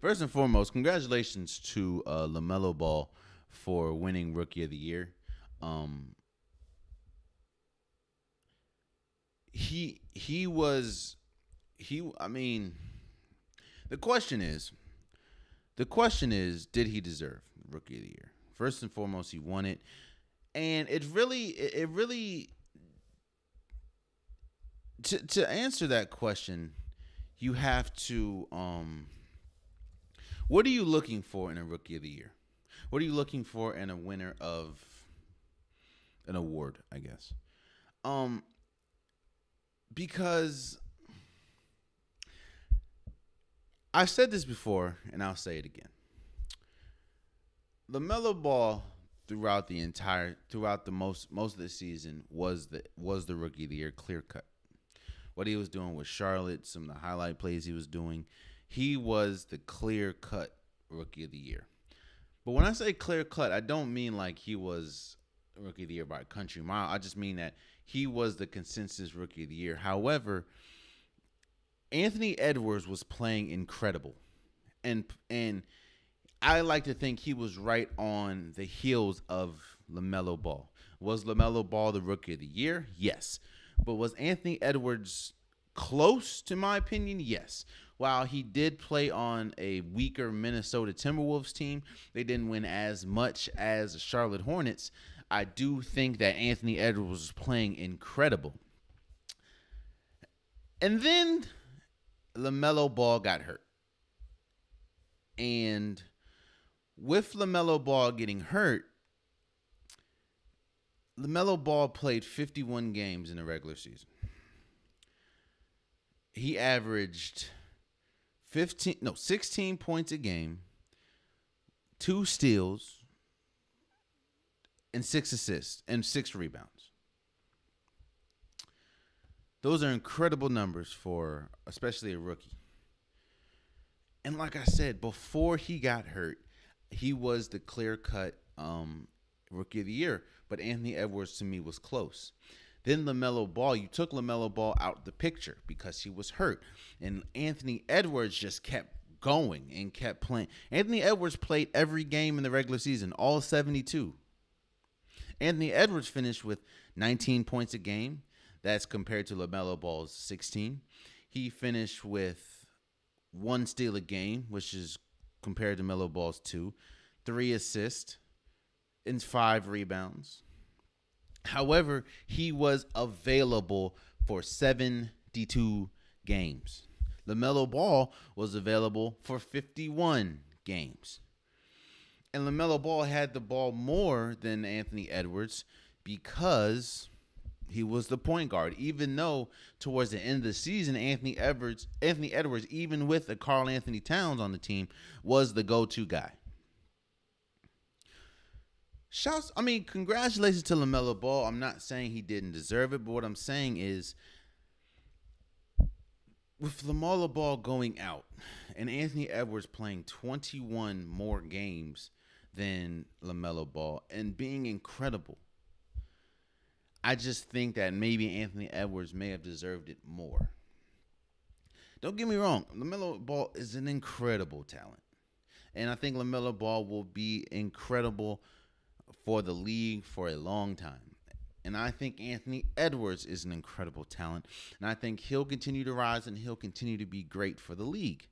First and foremost, congratulations to uh, LaMelo Ball for winning Rookie of the Year. Um, he he was he. I mean, the question is, the question is, did he deserve Rookie of the Year? First and foremost, he won it, and it really it really to to answer that question, you have to um what are you looking for in a rookie of the year? What are you looking for in a winner of an award, I guess? Um because I've said this before and I'll say it again. LaMelo Ball throughout the entire throughout the most most of the season was the was the rookie of the year clear cut what he was doing with Charlotte, some of the highlight plays he was doing. he was the clear cut rookie of the year. But when I say clear cut, I don't mean like he was rookie of the year by country mile. I just mean that he was the consensus rookie of the year. However, Anthony Edwards was playing incredible. And and I like to think he was right on the heels of LaMelo Ball. Was LaMelo Ball the rookie of the year? Yes. But was Anthony Edwards close to my opinion? Yes. While he did play on a weaker Minnesota Timberwolves team, they didn't win as much as the Charlotte Hornets. I do think that Anthony Edwards was playing incredible. And then LaMelo Ball got hurt. And with LaMelo Ball getting hurt, LaMelo Ball played 51 games in the regular season. He averaged 15 no, 16 points a game, two steals, and six assists and six rebounds. Those are incredible numbers for especially a rookie. And like I said, before he got hurt, he was the clear cut um, rookie of the year. But Anthony Edwards to me was close. Then LaMelo Ball, you took LaMelo Ball out the picture because he was hurt. And Anthony Edwards just kept going and kept playing. Anthony Edwards played every game in the regular season, all 72. Anthony Edwards finished with 19 points a game. That's compared to LaMelo Ball's 16. He finished with one steal a game, which is compared to Melo Ball's two, three assists, and five rebounds. However, he was available for 72 games. LaMelo Ball was available for 51 games. And LaMelo Ball had the ball more than Anthony Edwards because he was the point guard. Even though towards the end of the season, Anthony Edwards, Anthony Edwards, even with a Karl-Anthony Towns on the team, was the go-to guy. Shouts, I mean, congratulations to LaMelo Ball. I'm not saying he didn't deserve it, but what I'm saying is with LaMelo Ball going out and Anthony Edwards playing 21 more games than LaMelo Ball and being incredible, I just think that maybe Anthony Edwards may have deserved it more. Don't get me wrong, LaMelo Ball is an incredible talent. And I think LaMelo Ball will be incredible for the league for a long time. And I think Anthony Edwards is an incredible talent. And I think he'll continue to rise and he'll continue to be great for the league.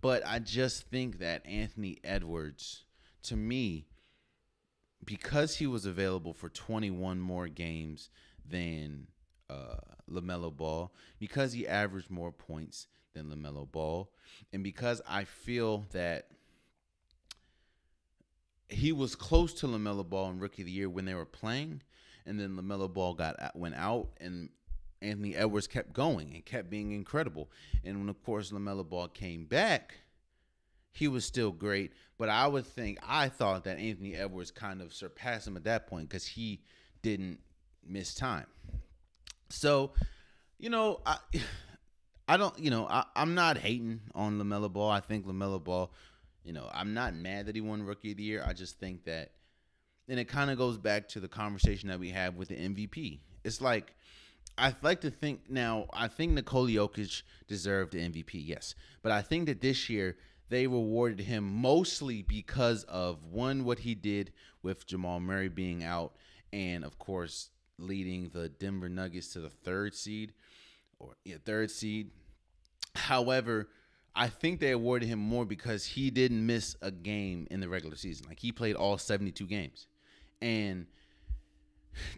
But I just think that Anthony Edwards, to me, because he was available for 21 more games than uh, LaMelo Ball, because he averaged more points than LaMelo Ball, and because I feel that he was close to LaMelo Ball in Rookie of the Year when they were playing, and then LaMelo Ball got went out, and Anthony Edwards kept going and kept being incredible. And when, of course, LaMelo Ball came back, he was still great. But I would think, I thought that Anthony Edwards kind of surpassed him at that point because he didn't miss time. So, you know, I. [sighs] I don't, you know, I, I'm not hating on LaMelo Ball. I think LaMelo Ball you know, I'm not mad that he won Rookie of the Year. I just think that, and it kind of goes back to the conversation that we have with the MVP. It's like, I'd like to think now. I think Nikola Jokic deserved the MVP, yes, but I think that this year they rewarded him mostly because of one what he did with Jamal Murray being out, and of course leading the Denver Nuggets to the third seed, or yeah, third seed. However, I think they awarded him more because he didn't miss a game in the regular season. Like he played all 72 games. And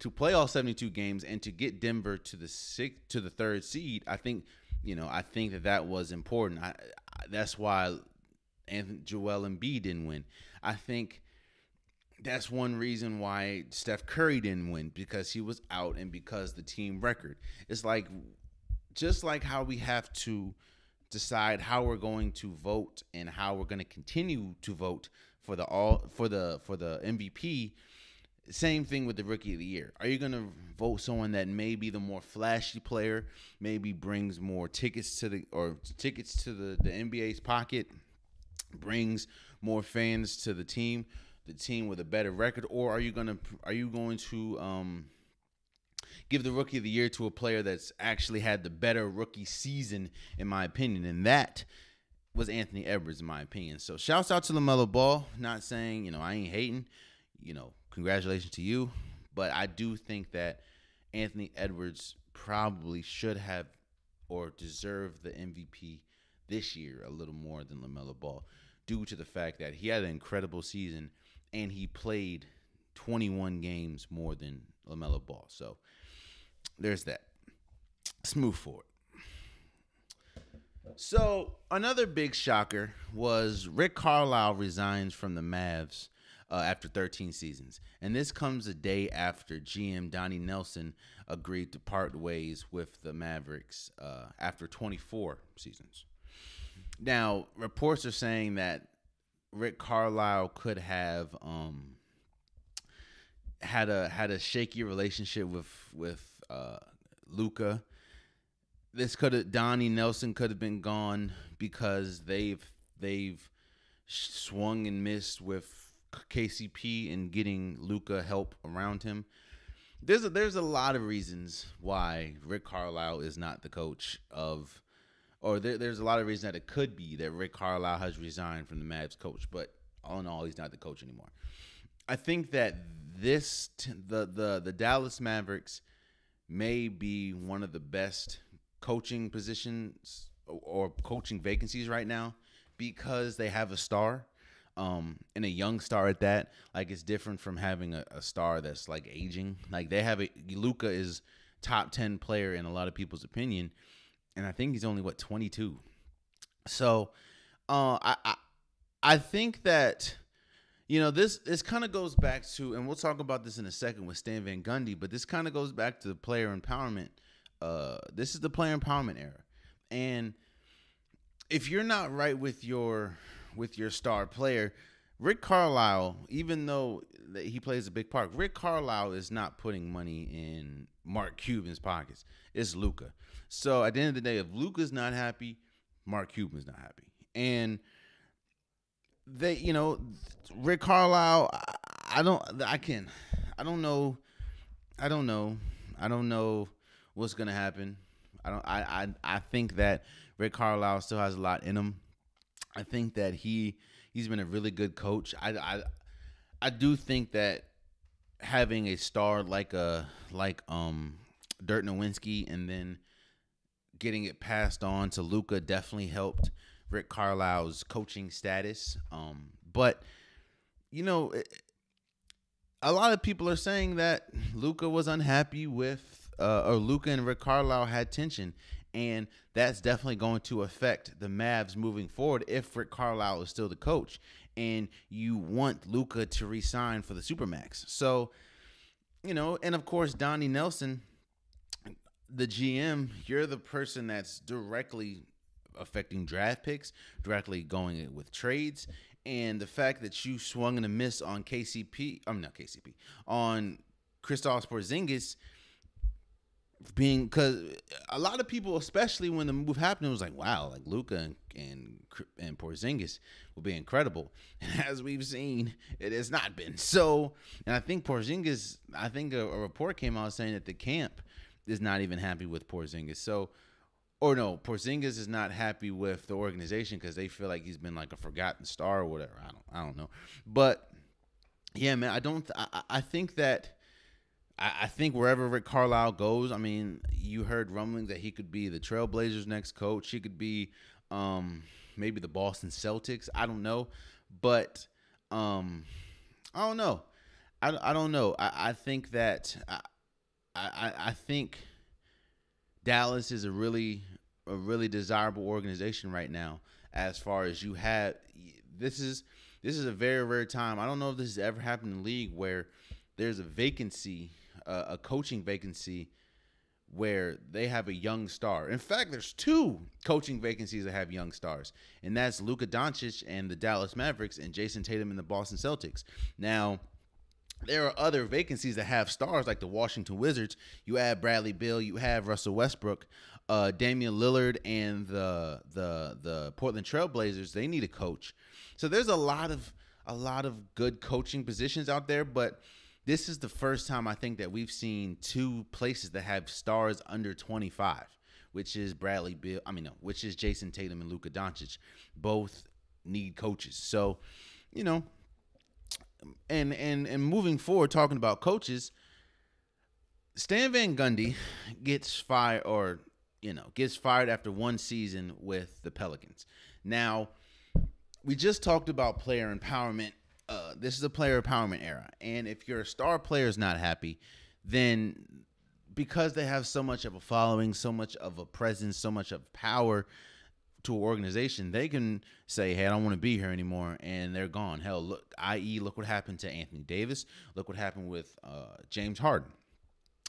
to play all 72 games and to get Denver to the six to the third seed, I think, you know, I think that that was important. I, I that's why Anthony Joel Embiid didn't win. I think that's one reason why Steph Curry didn't win because he was out and because the team record. It's like just like how we have to decide how we're going to vote and how we're going to continue to vote for the all for the for the MVP Same thing with the rookie of the year. Are you going to vote someone that may be the more flashy player, maybe brings more tickets to the or tickets to the the NBA's pocket, brings more fans to the team, the team with a better record, or are you going to are you going to um give the rookie of the year to a player that's actually had the better rookie season, in my opinion. And that was Anthony Edwards, in my opinion. So shouts out to LaMelo Ball. Not saying, you know, I ain't hating. You know, congratulations to you. But I do think that Anthony Edwards probably should have or deserved the MVP this year a little more than LaMelo Ball due to the fact that he had an incredible season and he played 21 games more than LaMelo Ball. So there's that. Let's move forward. So another big shocker was Rick Carlisle resigns from the Mavs uh, after 13 seasons, and this comes a day after GM Donnie Nelson agreed to part ways with the Mavericks uh, after 24 seasons. Now reports are saying that Rick Carlisle could have um, had a had a shaky relationship with with uh, Luka. This could have Donnie Nelson could have been gone because they've they've swung and missed with KCP and getting Luka help around him. There's a, there's a lot of reasons why Rick Carlisle is not the coach of, or there, there's a lot of reasons that it could be that Rick Carlisle has resigned from the Mavs coach, but all in all, he's not the coach anymore. I think that this the the the Dallas Mavericks may be one of the best coaching positions or coaching vacancies right now because they have a star um, and a young star at that. Like it's different from having a, a star that's like aging. Like they have a Luka is top ten player in a lot of people's opinion, and I think he's only what twenty two. So, uh, I, I I think that you know, this this kind of goes back to, and we'll talk about this in a second with Stan Van Gundy, but this kind of goes back to the player empowerment. Uh, this is the player empowerment era, and if you're not right with your with your star player, Rick Carlisle, even though he plays a big part, Rick Carlisle is not putting money in Mark Cuban's pockets. It's Luka So at the end of the day, if Luka's not happy, Mark Cuban's not happy, and they, you know, Rick Carlisle. I, don't. I can. I don't know. I don't know. I don't know what's gonna happen. I don't. I. I. I think that Rick Carlisle still has a lot in him. I think that he he's been a really good coach. I. I. I do think that having a star like a like um Dirk Nowitzki and then getting it passed on to Luka definitely helped Rick Carlisle's coaching status. Um, but you know, a lot of people are saying that Luka was unhappy with, uh, or Luka and Rick Carlisle had tension, and that's definitely going to affect the Mavs moving forward if Rick Carlisle is still the coach, and you want Luka to resign for the Supermax. So, you know, and of course Donnie Nelson, the GM, you're the person that's directly affecting draft picks, directly going with trades, and the fact that you swung and a miss on KCP, I'm not KCP, on Kristaps Porzingis being because a lot of people, especially when the move happened, was like, "Wow, like Luka and, and and Porzingis will be incredible." [laughs] And as we've seen, it has not been so. And I think Porzingis, I think a, a report came out saying that the camp is not even happy with Porzingis. So or no, Porzingis is not happy with the organization because they feel like he's been like a forgotten star or whatever. I don't, I don't know, but yeah, man, I don't. I, I think that. I, I think wherever Rick Carlisle goes, I mean, you heard rumblings that he could be the Trailblazers' next coach. He could be um, maybe the Boston Celtics. I don't know, but um, I don't know. I, I don't know. I, I think that I, I I think Dallas is a really a really desirable organization right now as far as you have this is this is a very rare time. I don't know if this has ever happened in the league where there's a vacancy, uh, a coaching vacancy where they have a young star. In fact, there's two coaching vacancies that have young stars, and that's Luka Doncic and the Dallas Mavericks and Jayson Tatum and the Boston Celtics. Now, there are other vacancies that have stars like the Washington Wizards. You add Bradley Beal, you have Russell Westbrook, uh, Damian Lillard, and the the the Portland Trailblazers. They need a coach. So there's a lot of a lot of good coaching positions out there, but this is the first time I think that we've seen two places that have stars under 25, which is Bradley Beal. I mean, no, which is Jayson Tatum and Luka Doncic. Both need coaches. So, you know, and and and moving forward, talking about coaches, Stan Van Gundy gets fired, or you know, gets fired after one season with the Pelicans. Now, we just talked about player empowerment. Uh, this is a player empowerment era, and if your star player is not happy, then because they have so much of a following, so much of a presence, so much of power, to an organization, they can say, "Hey, I don't want to be here anymore," and they're gone. Hell, look, i.e., look what happened to Anthony Davis. Look what happened with uh, James Harden.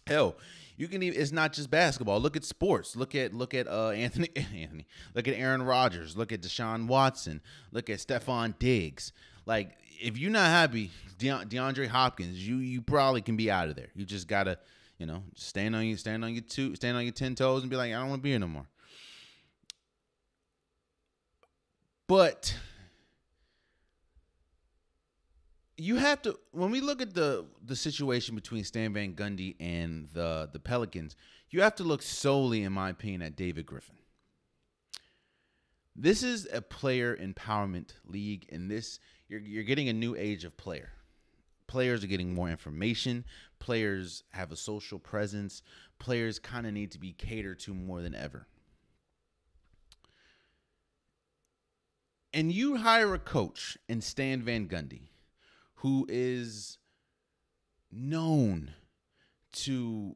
Hell, you can even. It's not just basketball. Look at sports. Look at look at uh, Anthony [laughs] Anthony. Look at Aaron Rodgers. Look at Deshaun Watson. Look at Stefon Diggs. Like, if you're not happy, De- DeAndre Hopkins, you you probably can be out of there. You just gotta, you know, stand on you stand on your two stand on your ten toes and be like, I don't want to be here no more. But you have to when we look at the the situation between Stan Van Gundy and the the Pelicans, you have to look solely, in my opinion, at David Griffin. This is a player empowerment league, and this you're you're getting a new age of player. Players are getting more information. Players have a social presence. Players kind of need to be catered to more than ever. And you hire a coach in Stan Van Gundy, who is known to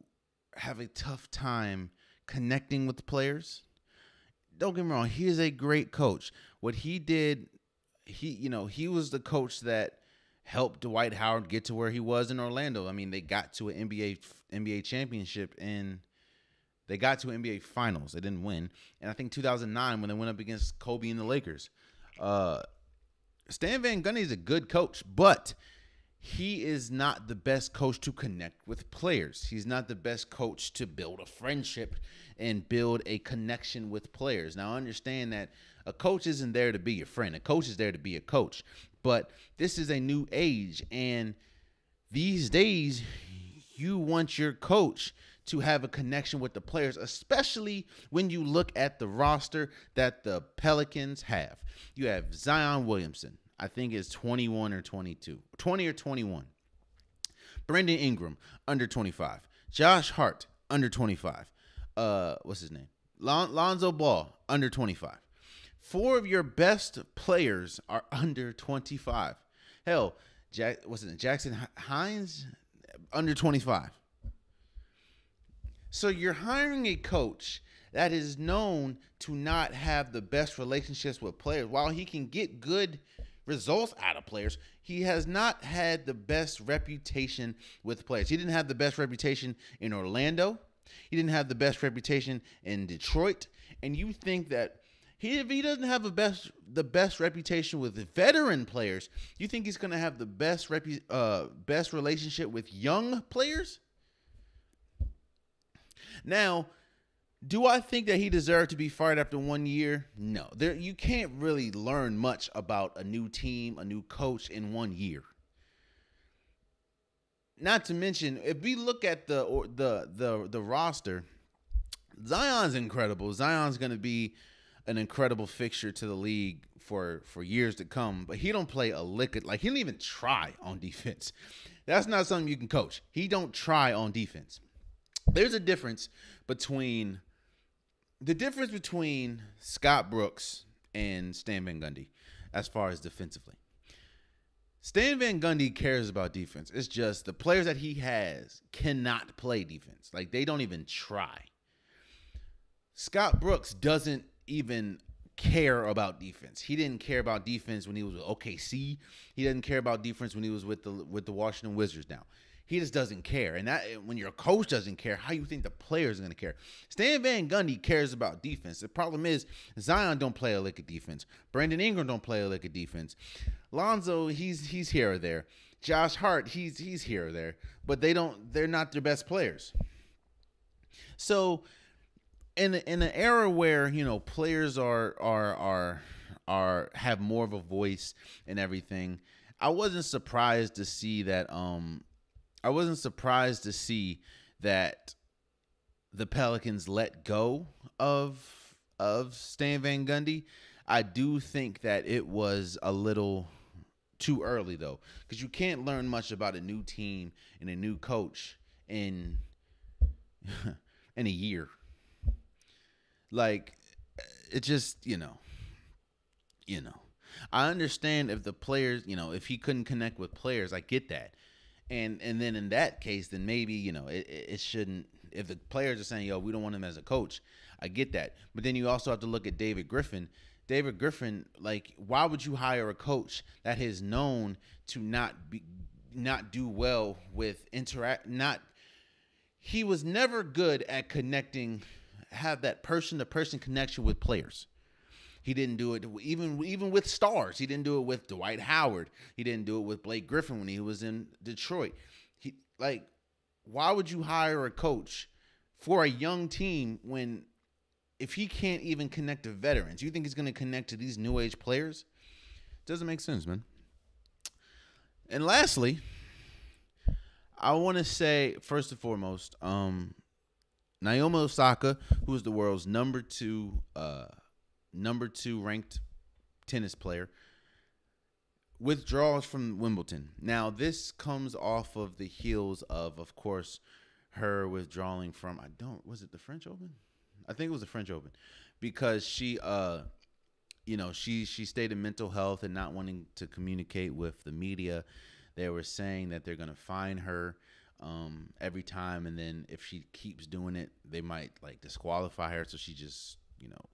have a tough time connecting with the players. Don't get me wrong, he is a great coach. What he did, he you know, he was the coach that helped Dwight Howard get to where he was in Orlando. I mean, they got to an NBA NBA championship and they got to NBA finals. They didn't win. And I think 2009 when they went up against Kobe and the Lakers. Uh, Stan Van Gundy is a good coach, but he is not the best coach to connect with players. He's not the best coach to build a friendship and build a connection with players. Now, understand that a coach isn't there to be your friend. A coach is there to be a coach. But this is a new age, and these days, you want your coach to have a connection with the players, especially when you look at the roster that the Pelicans have. You have Zion Williamson, I think is 21 or 22, 20 or 21. Brandon Ingram, under 25. Josh Hart, under 25. Uh, what's his name? Lon- Lonzo Ball, under 25. Four of your best players are [laughs] under 25. Hell, Jack, what's it? Jackson Hines, under 25. So you're hiring a coach that is known to not have the best relationships with players. While he can get good results out of players, he has not had the best reputation with players. He didn't have the best reputation in Orlando. He didn't have the best reputation in Detroit. And you think that he, if he doesn't have the best the best reputation with veteran players, you think he's going to have the best repu- uh, best relationship with young players? Now, do I think that he deserved to be fired after one year? No. There you can't really learn much about a new team, a new coach in one year. Not to mention, if we look at the or the the the roster, Zion's incredible. Zion's going to be an incredible fixture to the league for for years to come. But he don't play a lick of, like he don't even try on defense. That's not something you can coach. He don't try on defense there's a difference between the difference between Scott Brooks and Stan Van Gundy as far as defensively. Stan Van Gundy cares about defense. It's just the players that he has cannot play defense. Like they don't even try. Scott Brooks doesn't even care about defense. He didn't care about defense when he was with OKC. He didn't care about defense when he was with the with the Washington Wizards now. He just doesn't care. And that when your coach doesn't care, how you think the players are going to care? Stan Van Gundy cares about defense. The problem is Zion don't play a lick of defense. Brandon Ingram don't play a lick of defense. Lonzo, he's he's here or there. Josh Hart, he's he's here or there, but they don't. They're not their best players. So, in in an era where you know players are are are are have more of a voice and everything, I wasn't surprised to see that. Um, I wasn't surprised to see that the Pelicans let go of of Stan Van Gundy. I do think that it was a little too early though, because you can't learn much about a new team and a new coach in [laughs] in a year. Like it just you know, you know. I understand if the players, you know, if he couldn't connect with players, I get that. And and then in that case, then maybe you know it, it shouldn't. If the players are saying, "Yo, we don't want him as a coach," I get that. But then you also have to look at David Griffin. David Griffin, like, why would you hire a coach that is known to not be not do well with interact not he was never good at connecting have that person to person connection with players he didn't do it even even with stars. He didn't do it with Dwight Howard. He didn't do it with Blake Griffin when he was in Detroit. He like why would you hire a coach for a young team when if he can't even connect to veterans, you think he's going to connect to these new age players? Doesn't make sense, man. And lastly, I want to say first and foremost, um, Naomi Osaka, who is the world's number two uh, number two ranked tennis player, withdraws from Wimbledon. Now, this comes off of the heels of, of course, her withdrawing from I don't was it the French Open? I think it was the French Open because she uh you know, she she stated mental health and not wanting to communicate with the media. They were saying that they're going to fine her um, every time and then if she keeps doing it, they might like disqualify her so she just, you know,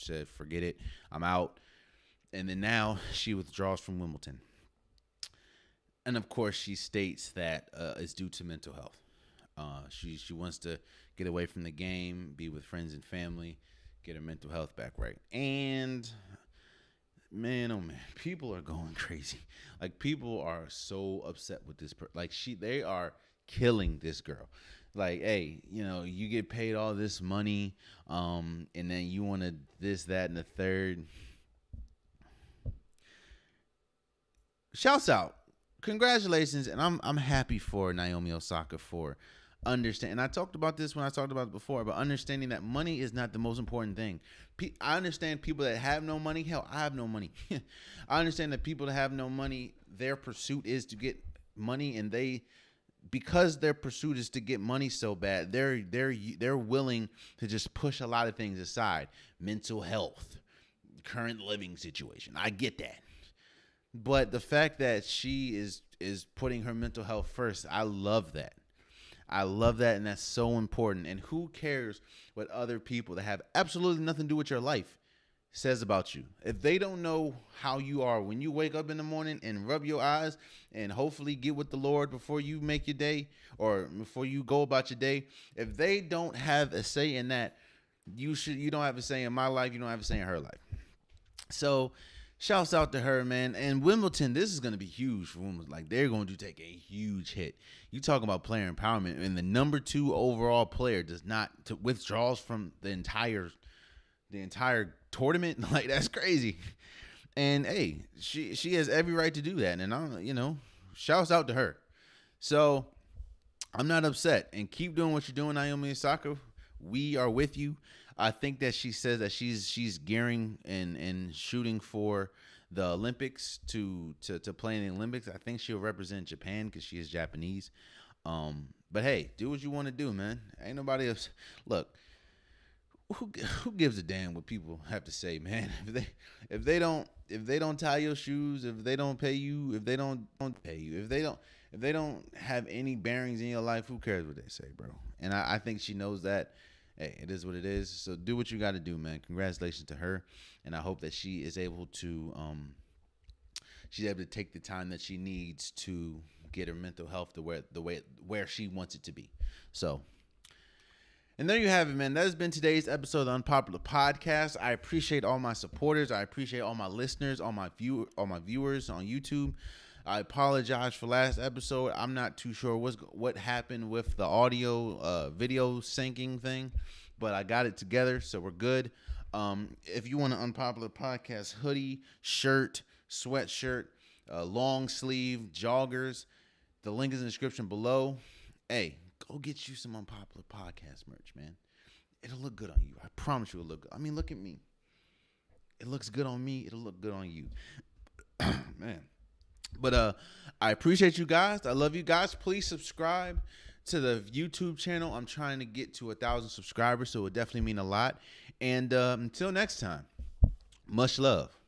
said, forget it, I'm out. And then now she withdraws from Wimbledon. And of course, she states that uh, it's due to mental health. Uh, she she wants to get away from the game, be with friends and family, get her mental health back right. And man, oh man, people are going crazy. Like people are so upset with this. Per- like she, they are killing this girl like hey you know you get paid all this money um and then you want to this that and the third. Shouts out. Congratulations and i'm i'm happy for naomi osaka for understand and i talked about this when i talked about it before but understanding that money is not the most important thing. I understand people that have no money hell i have no money. [laughs] I understand that people that have no money their pursuit is to get money and they because their pursuit is to get money so bad, they're they're they're willing to just push a lot of things aside. Mental health, current living situation. I get that. But the fact that she is is putting her mental health first, I love that. I love that and that's so important. And who cares what other people that have absolutely nothing to do with your life says about you. If they don't know how you are when you wake up in the morning and rub your eyes and hopefully get with the Lord before you make your day or before you go about your day, if they don't have a say in that, you should you don't have a say in my life, you don't have a say in her life. So shouts out to her, man. And Wimbledon, this is gonna be huge for women. Like they're going to take a huge hit. You talk about player empowerment, and the number two overall player does not to withdraws from the entire the entire tournament. [laughs] Like that's crazy. And hey, she she has every right to do that. And I'm you know, shouts out to her. So I'm not upset. And keep doing what you're doing, Naomi Osaka. We are with you. I think that she says that she's she's gearing and and shooting for the Olympics to to to play in the Olympics. I think she'll represent Japan because she is Japanese. Um, but hey, do what you want to do, man. Ain't nobody else. Look, who [laughs] who gives a damn what people have to say, man? [laughs] If they if they don't if they don't tie your shoes, if they don't pay you, if they don't don't pay you, if they don't if they don't have any bearings in your life, who cares what they say, bro? And I, I think she knows that. Hey, it is what it is. So do what you got to do, man. Congratulations to her, and I hope that she is able to um she's able to take the time that she needs to get her mental health to where the way where she wants it to be. So and there you have it, man. That has been today's episode of the Unpopular Podcast. I appreciate all my supporters. I appreciate all my listeners, all my view, all my viewers on YouTube. I apologize for last episode. I'm not too sure what's what happened with the audio uh, video syncing thing, but I got it together, so we're good. Um, if you want an unpopular podcast hoodie, shirt, sweatshirt, uh, long sleeve, joggers, the link is in the description below. Hey, go get you some unpopular podcast merch, man. It'll look good on you. I promise you it'll look good. I mean, look at me. It looks good on me. It'll look good on you. [clears throat] man. But uh I appreciate you guys. I love you guys. Please subscribe to the YouTube channel. I'm trying to get to a thousand subscribers, so it would definitely mean a lot. And uh, until next time, much love.